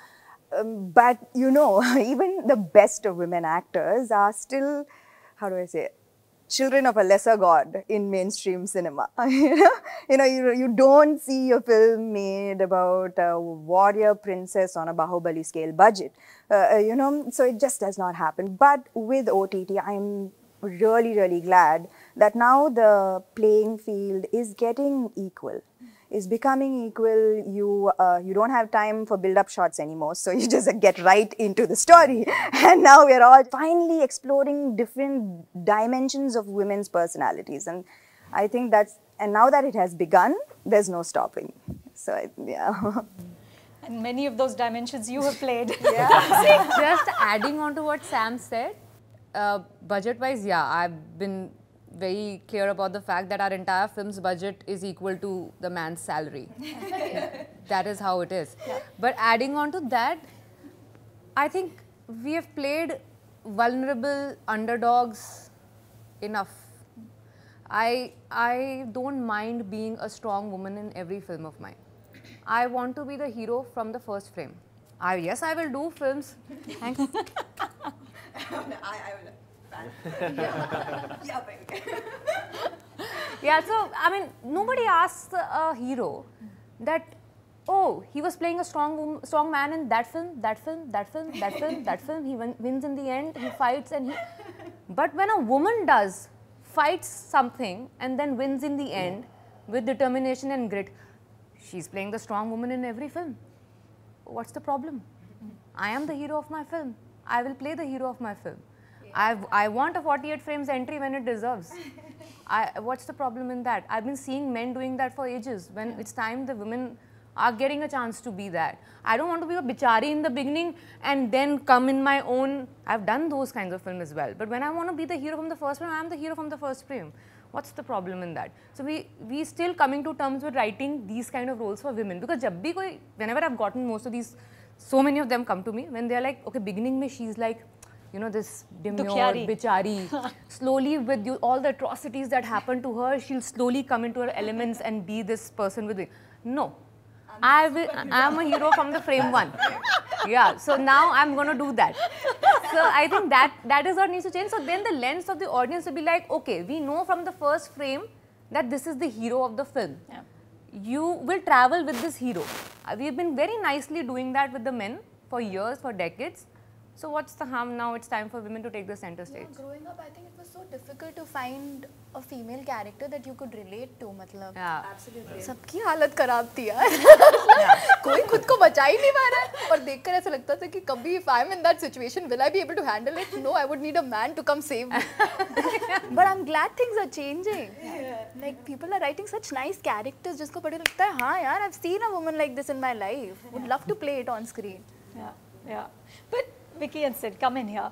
Um, but you know, even the best of women actors are still, how do I say, it? Children of a lesser god in mainstream cinema. you know, you know, you, you don't see a film made about a warrior princess on a Baahubali scale budget. Uh, you know, so it just does not happen. But with OTT, I'm really, really glad that now the playing field is getting equal. Is becoming equal. You uh, you don't have time for build-up shots anymore, so you just get right into the story. And now we're all finally exploring different dimensions of women's personalities, and I think that's, and now that it has begun, there's no stopping. So, I, yeah. And many of those dimensions you have played. Yeah. just adding on to what Sam said, uh, budget wise, yeah, I've been very clear about the fact that our entire film's budget is equal to the man's salary. that is how it is. But adding on to that, I think we have played vulnerable underdogs enough. I, I don't mind being a strong woman in every film of mine. I want to be the hero from the first frame. I, yes, I will do films. Thanks. Yeah, yeah, so I mean, nobody asks a hero that, oh, he was playing a strong, strong man in that film, that film, that film, that film, that film. He win- wins in the end. He fights and he. But when a woman does fights something and then wins in the end with determination and grit, she's playing the strong woman in every film. What's the problem? I am the hero of my film. I will play the hero of my film i I want a 48 frames entry when it deserves. I, what's the problem in that? I've been seeing men doing that for ages. When it's time the women are getting a chance to be that. I don't want to be a bichari in the beginning and then come in my own. I've done those kinds of films as well. But when I want to be the hero from the first frame, I'm the hero from the first frame. What's the problem in that? So we we still coming to terms with writing these kind of roles for women because koi, whenever I've gotten most of these, so many of them come to me when they're like, okay, beginning me, she's like you know, this demure, Dukhyari. bichari. slowly with you, all the atrocities that happen to her, she'll slowly come into her elements and be this person with it. No. I will, I'm a hero from the frame one. Yeah, so now I'm gonna do that. So I think that that is what needs to change. So then the lens of the audience will be like, okay, we know from the first frame that this is the hero of the film. Yeah. You will travel with this hero. Uh, We've been very nicely doing that with the men for years, for decades. So what's the harm now? It's time for women to take the center stage. Yeah, growing up, I think it was so difficult to find a female character that you could relate to. मतलब Yeah. सबकी हालत खराब थी यार कोई खुद को बचा ही नहीं पा रहा है और देखकर ऐसा लगता था कि कभी if I'm in that situation will I be able to handle it no I would need a man to come save me but I'm glad things are changing like people are writing such nice characters जिसको पढ़े लगता है हाँ यार I've seen a woman like this in my life would love to play it on screen Yeah, yeah. But Vicky and Sid, come in here.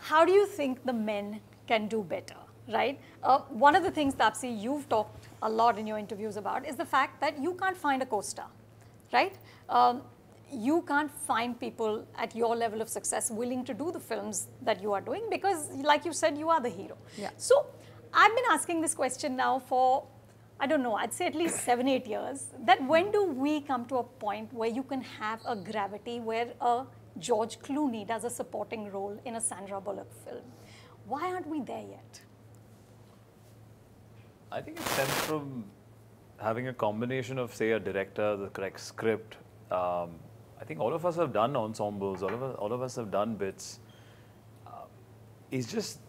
How do you think the men can do better, right? Uh, one of the things, Taapsee, you've talked a lot in your interviews about is the fact that you can't find a co-star, right? Um, you can't find people at your level of success willing to do the films that you are doing because, like you said, you are the hero. Yeah. So I've been asking this question now for, I don't know, I'd say at least seven, eight years, that when do we come to a point where you can have a gravity where a George Clooney does a supporting role in a Sandra Bullock film? Why aren't we there yet? I think it stems from having a combination of, say, a director, the correct script. Um, I think all of us have done ensembles. All of us, all of us have done bits. Uh, it's just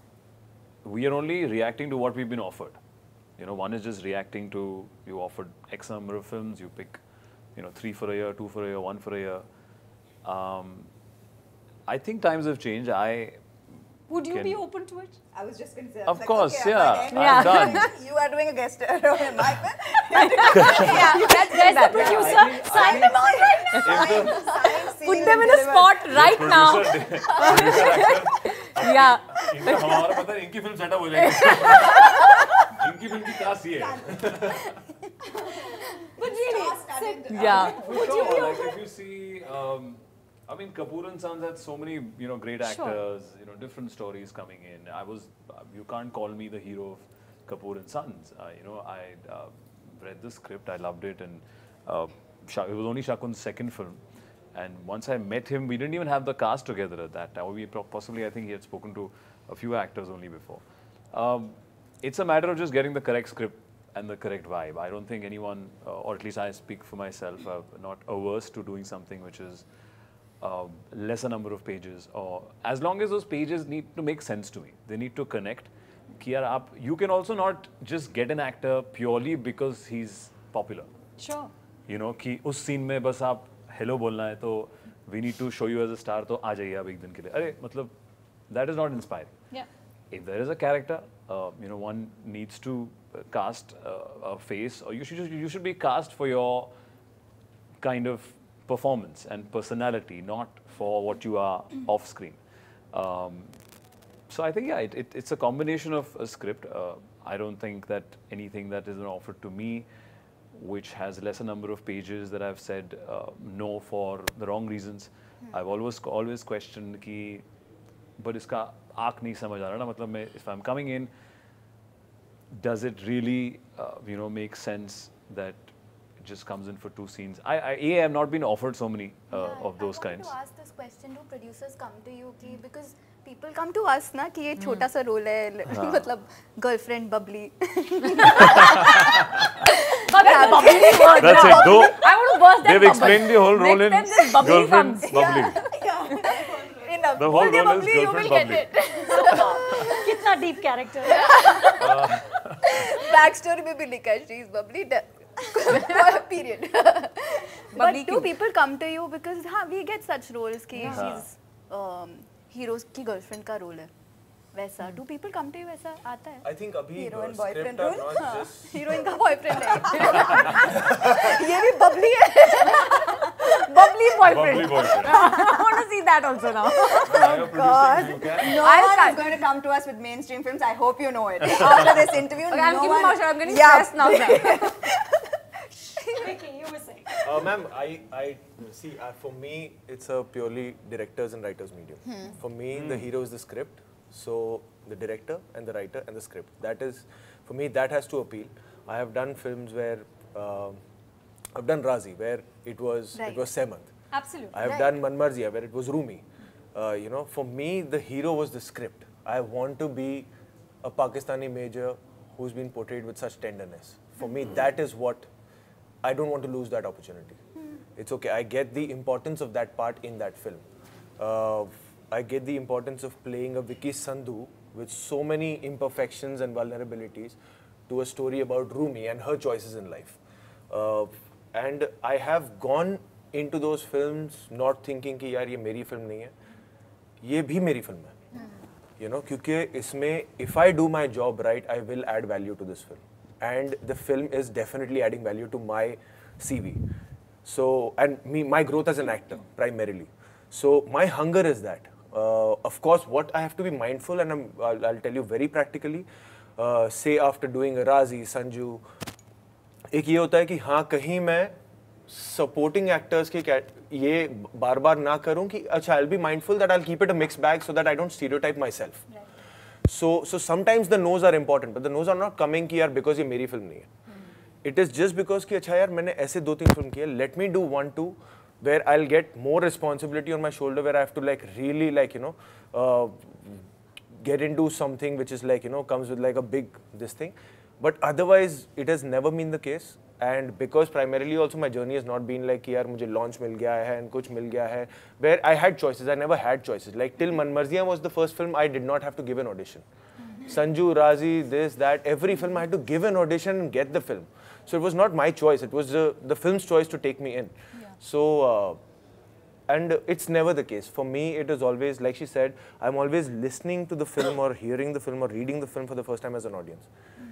we are only reacting to what we've been offered. You know, one is just reacting to you offered X number of films. You pick, you know, three for a year, two for a year, one for a year. Um, I think times have changed. I Would you Can- be open to it? I was just going to say, Of course, yeah. Yeah. I'm done. you are doing a guest role in my film. Where's the producer? Sign them on right now. Put them in a spot right now. Yeah. इनका हमारा पता है इनकी film setup हो जाएगी इनकी film की class ये है But really, Sid, Yeah. For sure, like if you see, um, I mean, Kapoor and Sons had so many, you know, great Sure. actors, you know, different stories coming in. I was, you can't call me the hero of Kapoor and Sons. Uh, you know, I uh, read the script, I loved it, and uh, it was only Shakun's second film. And once I met him, we didn't even have the cast together at that time. We possibly, I think he had spoken to a few actors only before. Um, it's a matter of just getting the correct script and the correct vibe. I don't think anyone, uh, or at least I speak for myself, uh, not averse to doing something which is um, lesser number of pages, or as long as those pages need to make sense to me. They need to connect. कि यार आप, you can also not just get an actor purely because he's popular. Sure. You know कि उस scene में बस आप hello बोलना है तो we need to show you as a star तो आ जाइए आप एक दिन के लिए अरे मतलब that is not inspiring Yeah. if there is a character Uh, you know, one needs to uh, cast uh, a face, or you should just, you should performance and personality, not for what you are mm. off screen. Um, so I think, yeah, it, it, it's a combination of a script. Uh, I don't think that anything that is offered to me, which has lesser number of pages that I've said uh, no for the wrong reasons. Hmm. I've always always questioned ki, but iska arc nahi samajh aa raha. If I'm coming in, does it really, uh, you know, make sense that just comes in for two scenes? I, I A I've not been offered so many uh, of those I kinds. want to ask this question do producers come to you ki because people come to us ना कि ये छोटा सा role है हाँ। मतलब girlfriend Babli bubbly word. That's it. Though I want to burst that they've bubble. explained the whole role in Next time this bubbly girlfriend comes. bubbly. enough The whole बोल दिया role is Babli you will girlfriend get bubbly. it कितना deep character है. Back story में भी लिखा है she is Babli Period but do people come to you because हाँ we get such roles कि she's um, heroes की girlfriend का role है वैसा do people come to you वैसा आता है I think अभी uh, boyfriend role? not heroine का बॉयफ्रेंड है ये भी बबली है Bubbly boyfriend. Bubbly boyfriend. I want to see that also now. God. No one is going to come to us with mainstream films. I hope you know it. After this interview, Okay, I'm no keeping one... my mouth shut. I'm getting Yeah. stressed now. Uh, ma'am, I, I see. Uh, for me, it's a purely directors and writers medium. For me, the hero is the script. So the director and the writer and the script. That is, for me, that has to appeal. I have done films where um I've done Raazi, where it was Right. it was Sehmat. Absolutely. I have done Manmarziyaan, where it was Rumi. Uh, you know, for me, the hero was the script. I want to be a Pakistani major who's been portrayed with such tenderness. For me, that is what I don't want to lose that opportunity. It's okay. I get the importance of that part in that film. Uh, I get the importance of playing a Vicky Sandhu with so many imperfections and vulnerabilities to a story about Rumi and her choices in life. Uh, and I have gone into those films not thinking कि यार ये मेरी film नहीं है ये भी मेरी film है you know क्योंकि इसमें if I do my job right I will add value to this film and the film is definitely adding value to my CV. So, and me, my growth as an actor primarily. So, my hunger is that. Uh, of course, what I have to be mindful, and i will tell you very practically, uh, say after doing Raazi, Sanju, एक ये होता है कि हाँ कहीं मैं supporting actors के ये बार बार ना करूं कि अच्छा I be mindful that I keep it a mix bag so that I don't stereotype myself so so sometimes the nose are important but the nose are not coming कि यार because ये मेरी फिल्म नहीं है it is just because कि अच्छा यार मैंने ऐसे दो तीन फिल्म किए let me do one two where I get more responsibility on my shoulder where I have to like really like you know get into something which is like you know comes with like a big this thing but otherwise it has never been the case and because primarily also my journey has not been like yaar mujhe launch mil gaya hai and kuch mil gaya hai where i had choices. I never had choices. Like till hmm. Manmarziyaan was the first film i did not have to give an audition. Sanju Raazi this that every film i had to give an audition and get the film. So it was not my choice. It was the, film's choice to take me in. So uh, and it's never the case. For me it is always like she said i'm always listening to the film or hearing the film or reading the film for the first time as an audience. Hmm.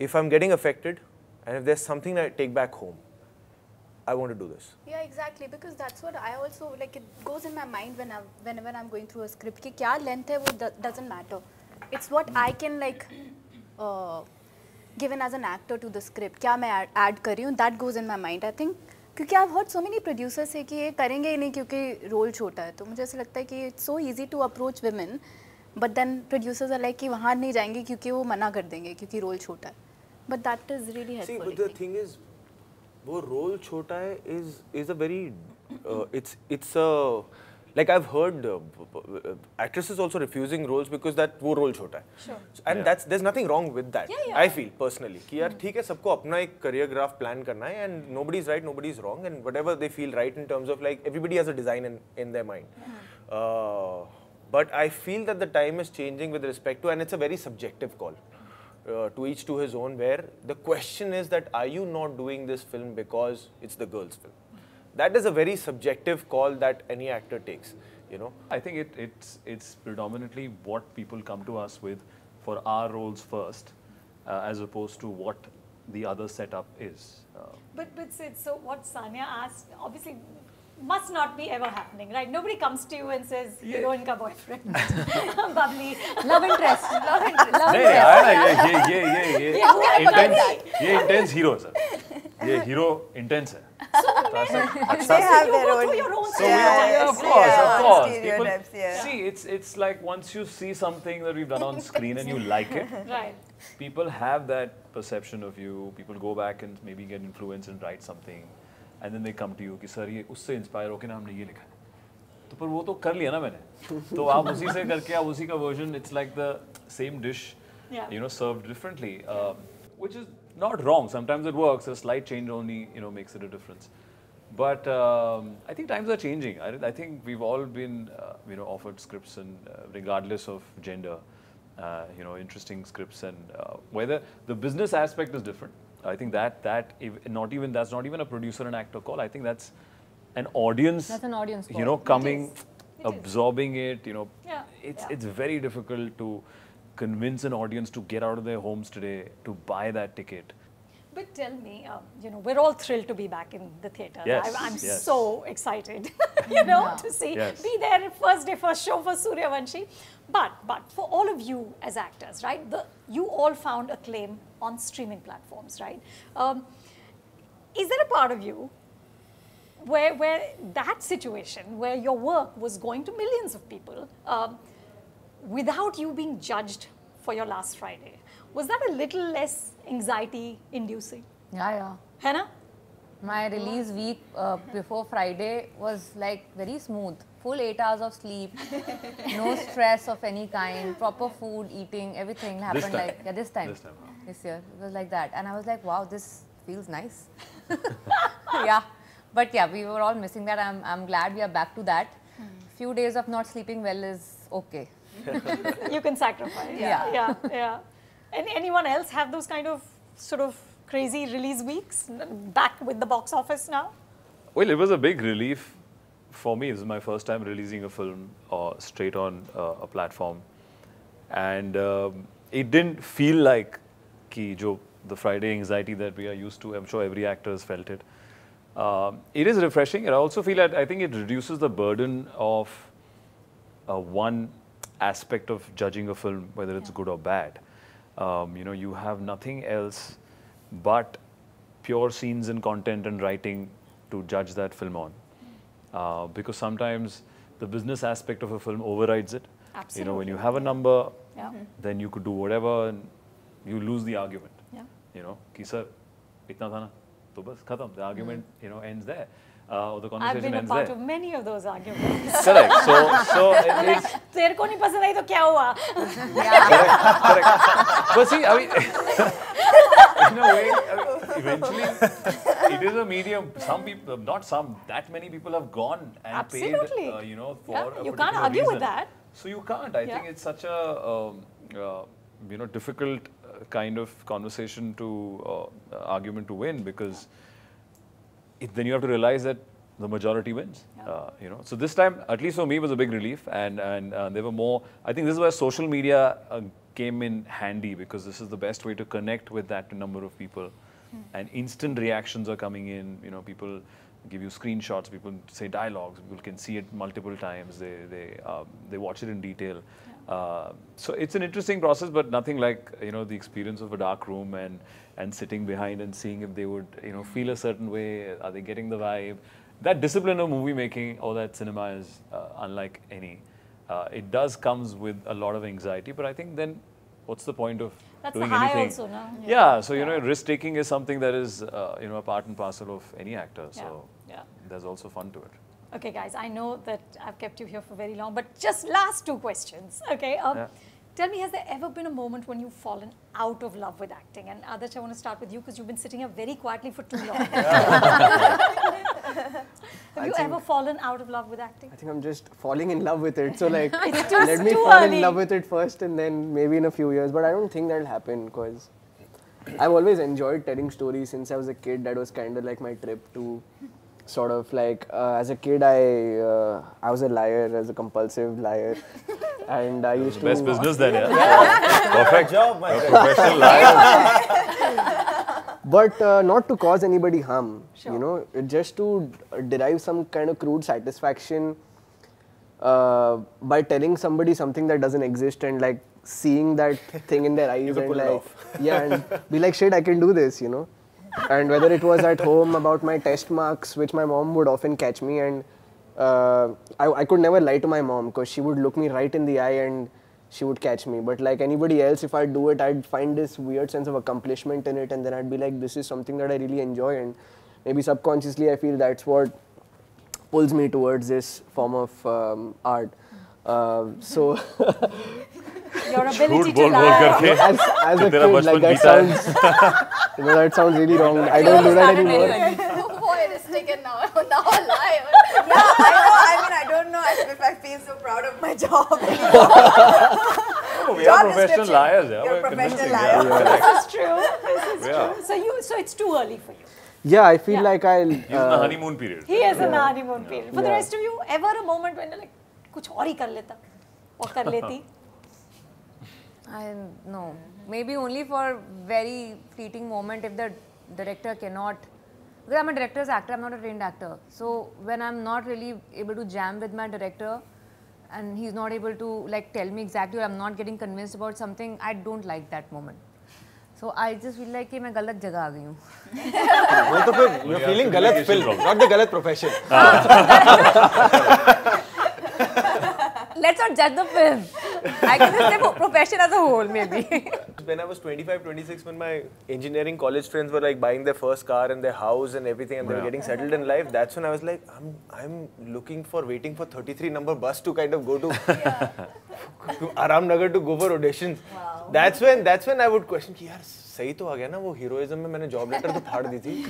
If i'm getting affected and if there's something that i take back home i want to do this Yeah, exactly. Because that's what I also like. It goes in my mind when I'm, whenever I'm going through a script. कि क्या length है वो doesn't matter. It's what I can like uh, given as an actor to the script. क्या मैं add, कर रही हूँ that goes in my mind. I think क्योंकि I've heard so many producers say कि ये करेंगे ही नहीं क्योंकि रोल छोटा है तो मुझे ऐसा लगता है कि so easy to approach women but then producers are like कि वहाँ नहीं जाएँगे क्योंकि वो मना कर देंगे क्योंकि रोल छोटा है but that is really see helpful but the thing is वो रोल छोटा है is is a very uh, it's it's a like I've heard uh, uh, actresses also refusing roles because that वो role छोटा है Sure. and that's there's nothing wrong with that Yeah, yeah. I feel personally कि यार ठीक है सबको अपना एक career graph plan करना है and nobody is right nobody is wrong and whatever they feel right in terms of like everybody has a design in in their mind uh, but I feel that the time is changing with respect to and it's a very subjective call uh, to each to his own where the question is that are you not doing this film because it's the girl's film that is a very subjective call that any actor takes you know I think it, it's it's predominantly what people come to us with for our roles first, uh, as opposed to what the other setup is. Uh, But but Sid, so what Sanya asked obviously must not be ever happening, right? Nobody comes to you and says heroine ka boyfriend, bubbly, Love interest. Love interest. Love नहीं interest. आया ना ये ये ये ये ये Yeah, how can I forget intense ये intense hero है सर ये hero intense है तो ऐसा अच्छा They have you their go own. through your own So we Yeah, all, yeah, yes, of course, yeah, of course. stereotypes, People, yeah. See, it's it's like once you see something that we've done on screen and you like it, right? people have that perception of you. People go back and maybe get influenced and write something, and then they come to you कि sir ये उससे inspire होके ना हमने ये लिखा है। तो पर वो तो कर लिया ना मैंने तो आप उसी से करके आप उसी का version it's like the same dish Yeah. you know served differently um, which is not wrong sometimes it works a slight change only you know makes it a difference but um, I think times are changing. I, I think we've all been, uh, you know, offered scripts and uh, regardless of gender, uh, you know, interesting scripts and uh, whether the business aspect is different. I think that that if not even that's not even a producer and actor call. I think that's an audience. That's an audience You know, coming, is. It is. absorbing it. You know, Yeah, it's yeah. it's very difficult to convince an audience to get out of their homes today to buy that ticket. But tell me, um, you know, we're all thrilled to be back in the theatre. Yes, I'm, I'm yes. so excited, you know, to see, Yes. be there first day, first show for Sooryavanshi. But, but for all of you as actors, right, the, you all found acclaim on streaming platforms, right? Um, is there a part of you where, where that situation, where your work was going to millions of people, um, without you being judged for your last Friday, was that a little less anxiety inducing? Yeah, yeah. Hannah? My release week uh, before Friday was like very smooth. Full eight hours of sleep, no stress of any kind, proper food, eating, everything happened time. like yeah, this time. This time, huh? This year. It was like that. And I was like, wow, this feels nice. yeah. But yeah, we were all missing that. I'm, I'm glad we are back to that. Hmm. Few days of not sleeping well is okay. you can sacrifice. Yeah. yeah, yeah. And anyone else have those kind of sort of crazy release weeks back with the box office now? Well, it was a big relief for me. This is my first time releasing a film uh, straight on uh, a platform, and um, it didn't feel like ki jo the Friday anxiety that we are used to. I'm sure every actor has felt it. Um, it is refreshing. And I also feel that I think it reduces the burden of uh, one aspect of judging a film, whether it's good or bad. Um, you know, you have nothing else but pure scenes and content and writing to judge that film on Uh, because sometimes the business aspect of a film overrides it. You know, when you have a number, Yeah. then you could do whatever and you lose the argument. Yeah. You know, ki sir, itna tha na, to bas, khatam. The argument, you know, ends there. Uh, or the I've conversation been a ends part there. of many of those arguments. Correct. So, so it- it's, तेरे को नहीं पसंद आई तो क्या हुआ? correct, correct. But see, I mean, in a way, I mean, eventually, it is a medium. Some people, not some, that many people have gone and Absolutely. paid, uh, you know, for Yeah, a you can't argue with that. So you can't. I think it's such a, um, uh, you know, difficult uh, kind of conversation to uh, argument to win because it, then you have to realize that the majority wins. Uh, you know, so this time, at least for me, was a big relief, and and uh, there were more. I think this is where social media uh, came in handy because this is the best way to connect with that number of people, and instant reactions are coming in. You know, people give you screenshots, people say dialogues, people can see it multiple times. They they um, they watch it in detail. Uh, so it's an interesting process, but nothing like you know the experience of a dark room and and sitting behind and seeing if they would you know feel a certain way. Are they getting the vibe? That discipline of movie making or that cinema is uh, unlike any. Uh, it does comes with a lot of anxiety, but I think then what's the point of That's doing high anything? also, no? Yeah. so you know, risk taking is something that is uh, you know a part and parcel of any actor. So yeah. there's also fun to it. Okay, guys, I know that I've kept you here for very long, but just last two questions. Okay. Um, Yeah. Tell me, has there ever been a moment when you've fallen out of love with acting? And Adarsh, I want to start with you because you've been sitting here very quietly for too long. Have I you ever fallen out of love with acting? I think I'm just falling in love with it. So like, too- let me fall early. in love with it first, and then maybe in a few years. But I don't think that'll happen because I've always enjoyed telling stories since I was a kid. That was kind of like my trip to sort of like uh, as a kid I uh, I was a liar, as a compulsive liar, and I used to. Best business then, yeah. Perfect. job, my A professional liar. but uh, not to cause anybody harm Sure. you know just to derive some kind of crude satisfaction uh, by telling somebody something that doesn't exist and like seeing that thing in their eyes and like yeah and be like shit i can do this you know and whether it was at home about my test marks which my mom would often catch me and uh, I, I could never lie to my mom because she would look me right in the eye and she would catch me. But like anybody else if i do it i'd find this weird sense of accomplishment in it and then i'd be like this is something that i really enjoy and maybe subconsciously i feel that's what pulls me towards this form of um, art um, so your ability to lie. As, as a kid, like that sounds, you know, that sounds really wrong. I don't do that anymore. Boy, it is taken now. Now I lie. No, I know. I mean, I don't know I feel so proud of my job. we are professional liars. Yeah. You're professional liars. This is true. This is true. So you, so it's too early for you. Yeah, I feel yeah. like I'll. Uh, He's in the uh, honeymoon period. He is yeah. in the honeymoon period. For yeah. the rest of you, ever a moment when you're like, कुछ और ही कर लेता और कर लेती। No maybe only for very fleeting moment if the director के not because am a director actor am not a trained actor so when I am not really able to jam with my director and he is not able to like tell me exactly I am not getting convince about something I don't like that moment so I just feel like कि मैं गलत जगह आ गई हूँ. तो feeling गलत film not the गलत profession Let's not judge the film. I can just say profession as a whole, maybe. when I was 25, 26, when my engineering college friends were like buying their first car and their house and everything, and they were getting settled in life, that's when I was like, I'm, I'm looking for waiting for 33 number bus to kind of go to, to Aram Nagar to go for auditions. That's when that's when I would question कि यार सही तो आ गया ना वो heroism में मैंने job letter तो फाड़ दी थी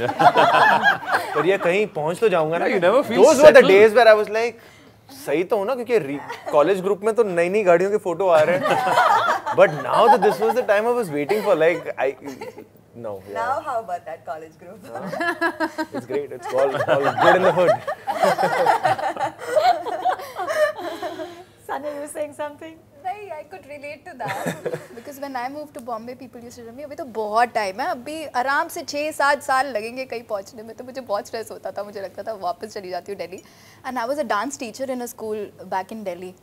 पर ये कहीं पहुंच तो जाऊंगा ना Yeah, you never feel Those were the settled. सही तो हो ना क्योंकि कॉलेज ग्रुप में तो नई नई गाड़ियों के फ़ोटो आ रहे हैं। बट नाउ तो this was the time I was waiting for like I know Now, how about that college group? It's great it's all all good in the hood Sunny, saying something? नहीं I could relate to that because when I moved to Bombay people used to tell me अभी तो बहुत time है अभी आराम से छः सात साल लगेंगे कहीं पहुंचने में तो मुझे बहुत स्ट्रेस होता था मुझे लगता था वापस चली जाती हूँ Delhi and I was a dance teacher in a school back in Delhi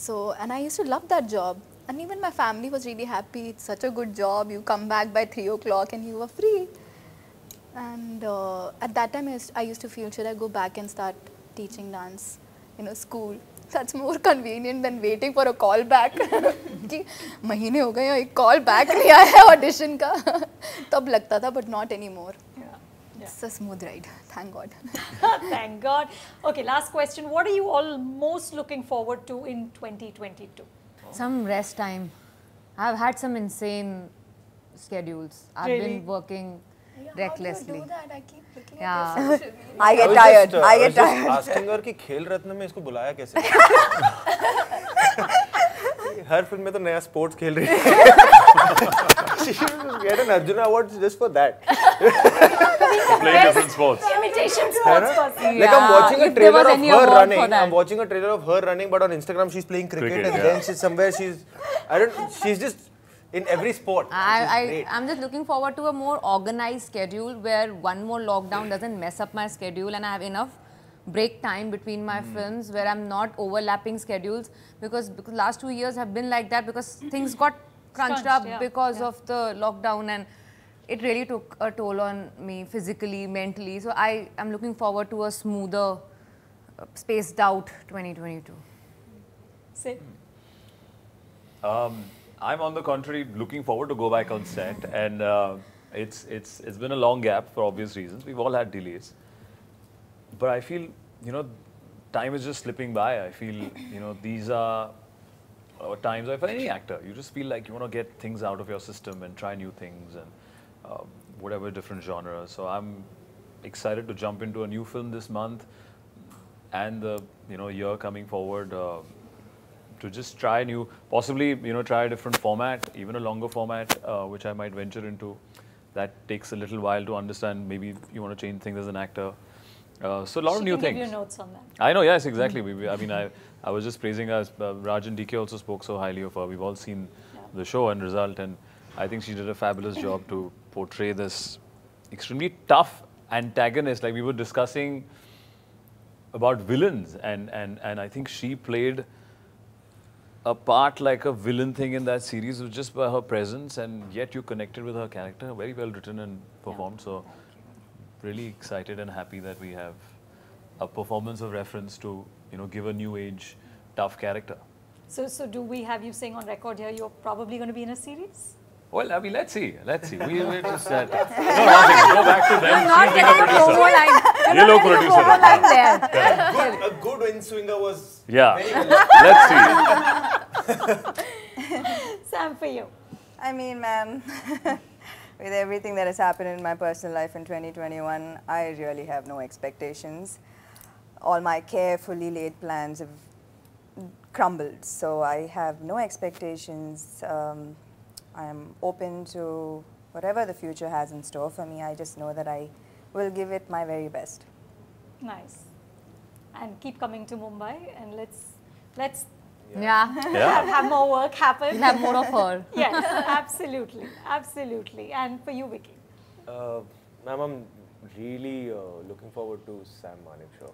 so and I used to love that job and even my family was really happy it's such a good job you come back by three o'clock and you are free and uh, at that time I used, I used to feel should I go back and start teaching dance in a school That's more convenient than waiting for a call back कि महीने हो गए एक call back नहीं आया है audition का तब लगता था but not any more it's a smooth ride thank God Thank God. Okay, last question. What are you all most looking forward to in 2022? some rest time. I've had some insane schedules. I've Really? been working recklessly. I Yeah. I get tired. I get tired. Asking her कि खेल रत्न में इसको बुलाया कैसे हर film में तो नया sports खेल रही है She should get an Arjuna award just for that. Playing different sports. Imitation sports person. Like I'm watching a trailer of her running. I'm watching a trailer of her running, but on Instagram she's playing cricket, Cricket, and yeah. then she's somewhere she's I don't she's just in every sport. I, I, I'm just looking forward to a more organized schedule where one more lockdown doesn't mess up my schedule and I have enough break time between my films where I'm not overlapping schedules because, because last two years have been like that because things got crunched Crunched, up yeah, because yeah. of the lockdown and it really took a toll on me physically, mentally. So I am looking forward to a smoother, uh, spaced out 2022. Say. Um, I'm on the contrary looking forward to go back on set, and uh, it's it's it's been a long gap for obvious reasons. We've all had delays, but I feel you know time is just slipping by. I feel you know these are uh, times for any actor you just feel like you want to get things out of your system and try new things and uh, whatever different genres. So I'm excited to jump into a new film this month and the you know year coming forward. Uh, to just try new, possibly you know try a different format, even a longer format, uh, which I might venture into. That takes a little while to understand. Maybe you want to change things as an actor, Uh, so a lot she of new things. give you notes on that. I know, yes, exactly. We, we- I mean, I, I was just praising us. Uh, Raj and DK also spoke so highly of her. We've all seen the show and result, and I think she did a fabulous job to portray this extremely tough antagonist. Like we were discussing about villains, and, and, and I think she played a part like a villain thing in that series was just by her presence, and yet you connected with her character. Very well written and performed. So, really excited and happy that we have a performance of reference to you know give a new age tough character. So, so do we have you saying on record here you're probably going to be in a series? Well, I mean, let's see, let's see. We we just uh, no, one second, go back to them. Not She's being a getting a promo producer. line. You're Ye not log getting a producer promo hai. line there. Good, a good windswinger was Yeah, very well. let's see. Sam, for you. I mean, ma'am, with everything that has happened in my personal life in 2021, I really have no expectations. All my carefully laid plans have crumbled, so I have no expectations. Um, I am open to whatever the future has in store for me. I just know that I will give it my very best. Nice. And keep coming to Mumbai and let's let's Yeah. have, Yeah. have more work happen. We'll have more of her. yes, absolutely, absolutely. And for you, Vicky. Uh, ma'am, I'm really uh, looking forward to Sam Manik show.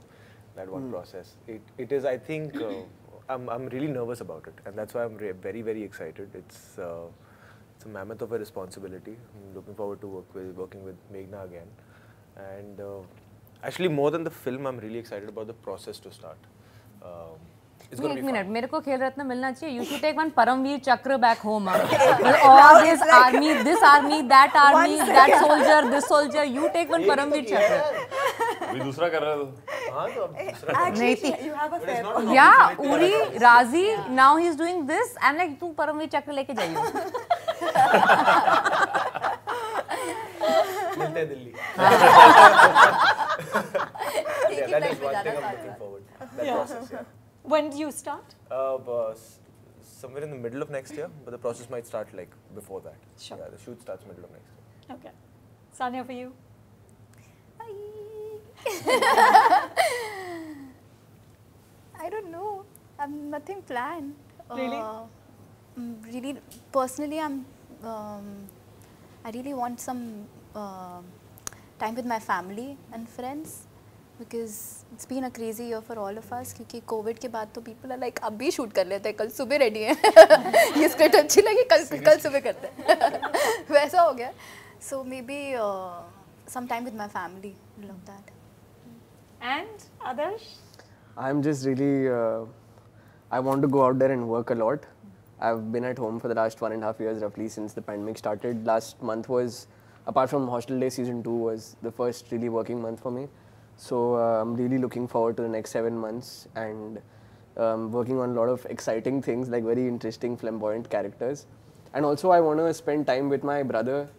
That one process. It, it is, I think, uh, I'm, I'm really nervous about it, and that's why I'm re- very, very excited. It's uh, it's a mammoth of a responsibility. I'm looking forward to work with, working with Meghna again, and uh, actually more than the film, I'm really excited about the process to start. Um, it's going एक to be minute fun. मेरे को खेल रत्न मिलना चाहिए you should take one Paramvir चक्र back home all this army this army that army that soldier this soldier you take one Paramvir चक्र अभी दूसरा कर रहे हो तो? हाँ, तो अब दूसरा- Actually, थी। you have a fair point. या Uri Raazi now he is doing this and like तू परमवीर चक्र लेके जाइयो मिलते हैं दिल्ली. एक ही Yeah, that flight is में one जाना thing I'm साथ looking साथ। forward. That Yeah. process, yeah. When do you start? Uh, but s- somewhere in the middle of next year, but the process might start like before that. Sure. Yeah, the shoot starts middle of next year. Okay. Sanya, for you. I don't know. I've nothing planned. Really? Uh, mm, really, personally, I'm. Um, I really want some uh, time with my family and friends because it's been a crazy year for all of us. क्योंकि Covid के बाद तो people are like अब भी shoot कर लेते हैं कल सुबह रेडी हैं ये स्क्रिप्ट अच्छी लगी कल कल सुबह करते हैं वैसा हो गया so maybe uh, some time with my family love that And Adarsh? I'm just really, uh, I want to go out there and work a lot. I've been at home for the last one and a half years roughly since the pandemic started. Last month was, apart from Hostel Daze season two, was the first really working month for me. So uh, I'm really looking forward to the next seven months and um, working on a lot of exciting things, like very interesting, flamboyant characters. And also, I want to spend time with my brother,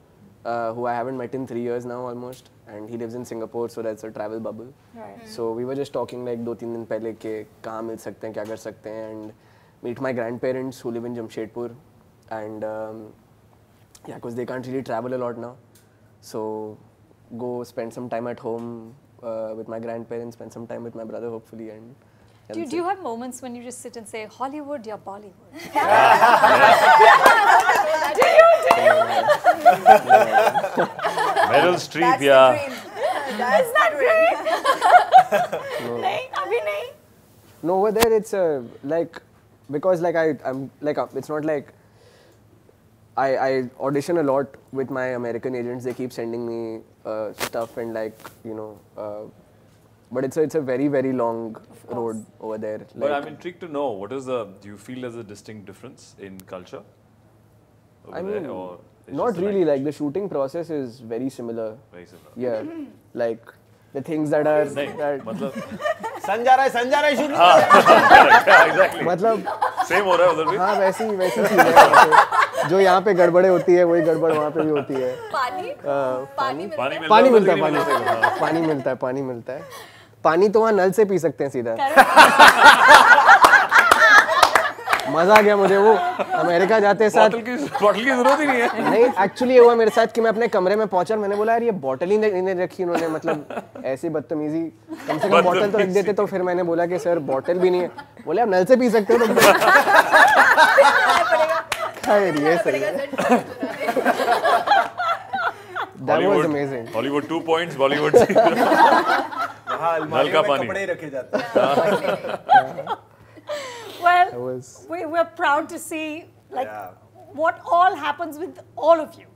uh, who I haven't met in three years now almost, and he lives in Singapore, so that's a travel bubble. Right. Mm -hmm. So we were just talking like two three days pehle ke kahan mil sakte hain, kya kar sakte and meet my grandparents who live in Jamshedpur, and um, yeah, because they can't really travel a lot now, so go spend some time at home uh, with my grandparents, spend some time with my brother, hopefully, and. Do you, do you have moments when you just sit and say, Hollywood, you're Bollywood? do you? Do you? Meryl Streep, That's yeah. That's not great? no. Nahin. No, over there it's a, like, because like I, I'm like uh, it's not like I, I audition a lot with my American agents. They keep sending me uh, stuff and like you know, uh, but it's a, it's a very very long road over there. Like, but I'm intrigued to know what is the do you feel there's a distinct difference in culture? I mean, not really. Language? Like the shooting process is very similar. Very similar. Yeah, like the things that are. सन जा रहा है सन जा रहा है shoot. exactly. मतलब same हो रहा है उधर भी. हाँ वैसी वैसी चीज़ है जो यहाँ पे गड़बड़े होती है वही गड़बड़ वहाँ पे भी होती है पानी पानी मिलता पानी है मिलता पानी है, मिलता है पानी मिलता है। पानी मिलता है पानी मिलता है पानी तो वहाँ नल से पी सकते हैं सीधा मज़ा आ गया मुझे वो। अमेरिका जाते साथ बॉटल की बॉटल की ज़रूरत ही नहीं है। नहीं एक्चुअली ये हुआ मेरे साथ कि मैं अपने कमरे में पहुँचा मैंने बोला यार ये बॉटल ही नहीं रखी उन्होंने मतलब ऐसी बदतमीजी। कम से कम बॉटल तो रख देते तो फिर मैंने बोला कि सर बॉटल भी नहीं है। बोले आप नल से पी सकते हो तो खैर ये सही है। That was amazing. Two points Bollywood वहाँ अलमारी का पानी। कपड़े रखे जाते हैं। Well, was- we, we're proud to see like Yeah. what all happens with all of you.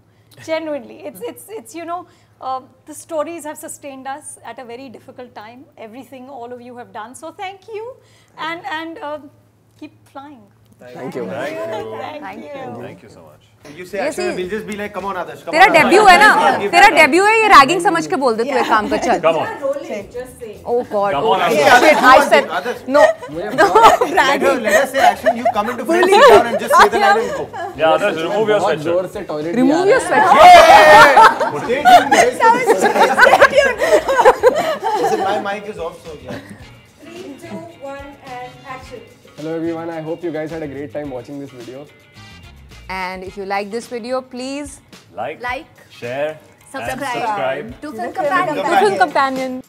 Genuinely, it's it's it's you know uh, the stories have sustained us at a very difficult time. Everything all of you have done. So thank you, and and uh, keep flying. Thank you thank you so much तेरा debut है ना? तेरा debut है ये ragging समझ के बोल दे तू एक काम कर चल। ओ God no no ragging remove your sweat Hello everyone, I hope you guys had a great time watching this video. And if you like this video, please like, like share, subscribe, subscribe to Film Companion. To Film Companion.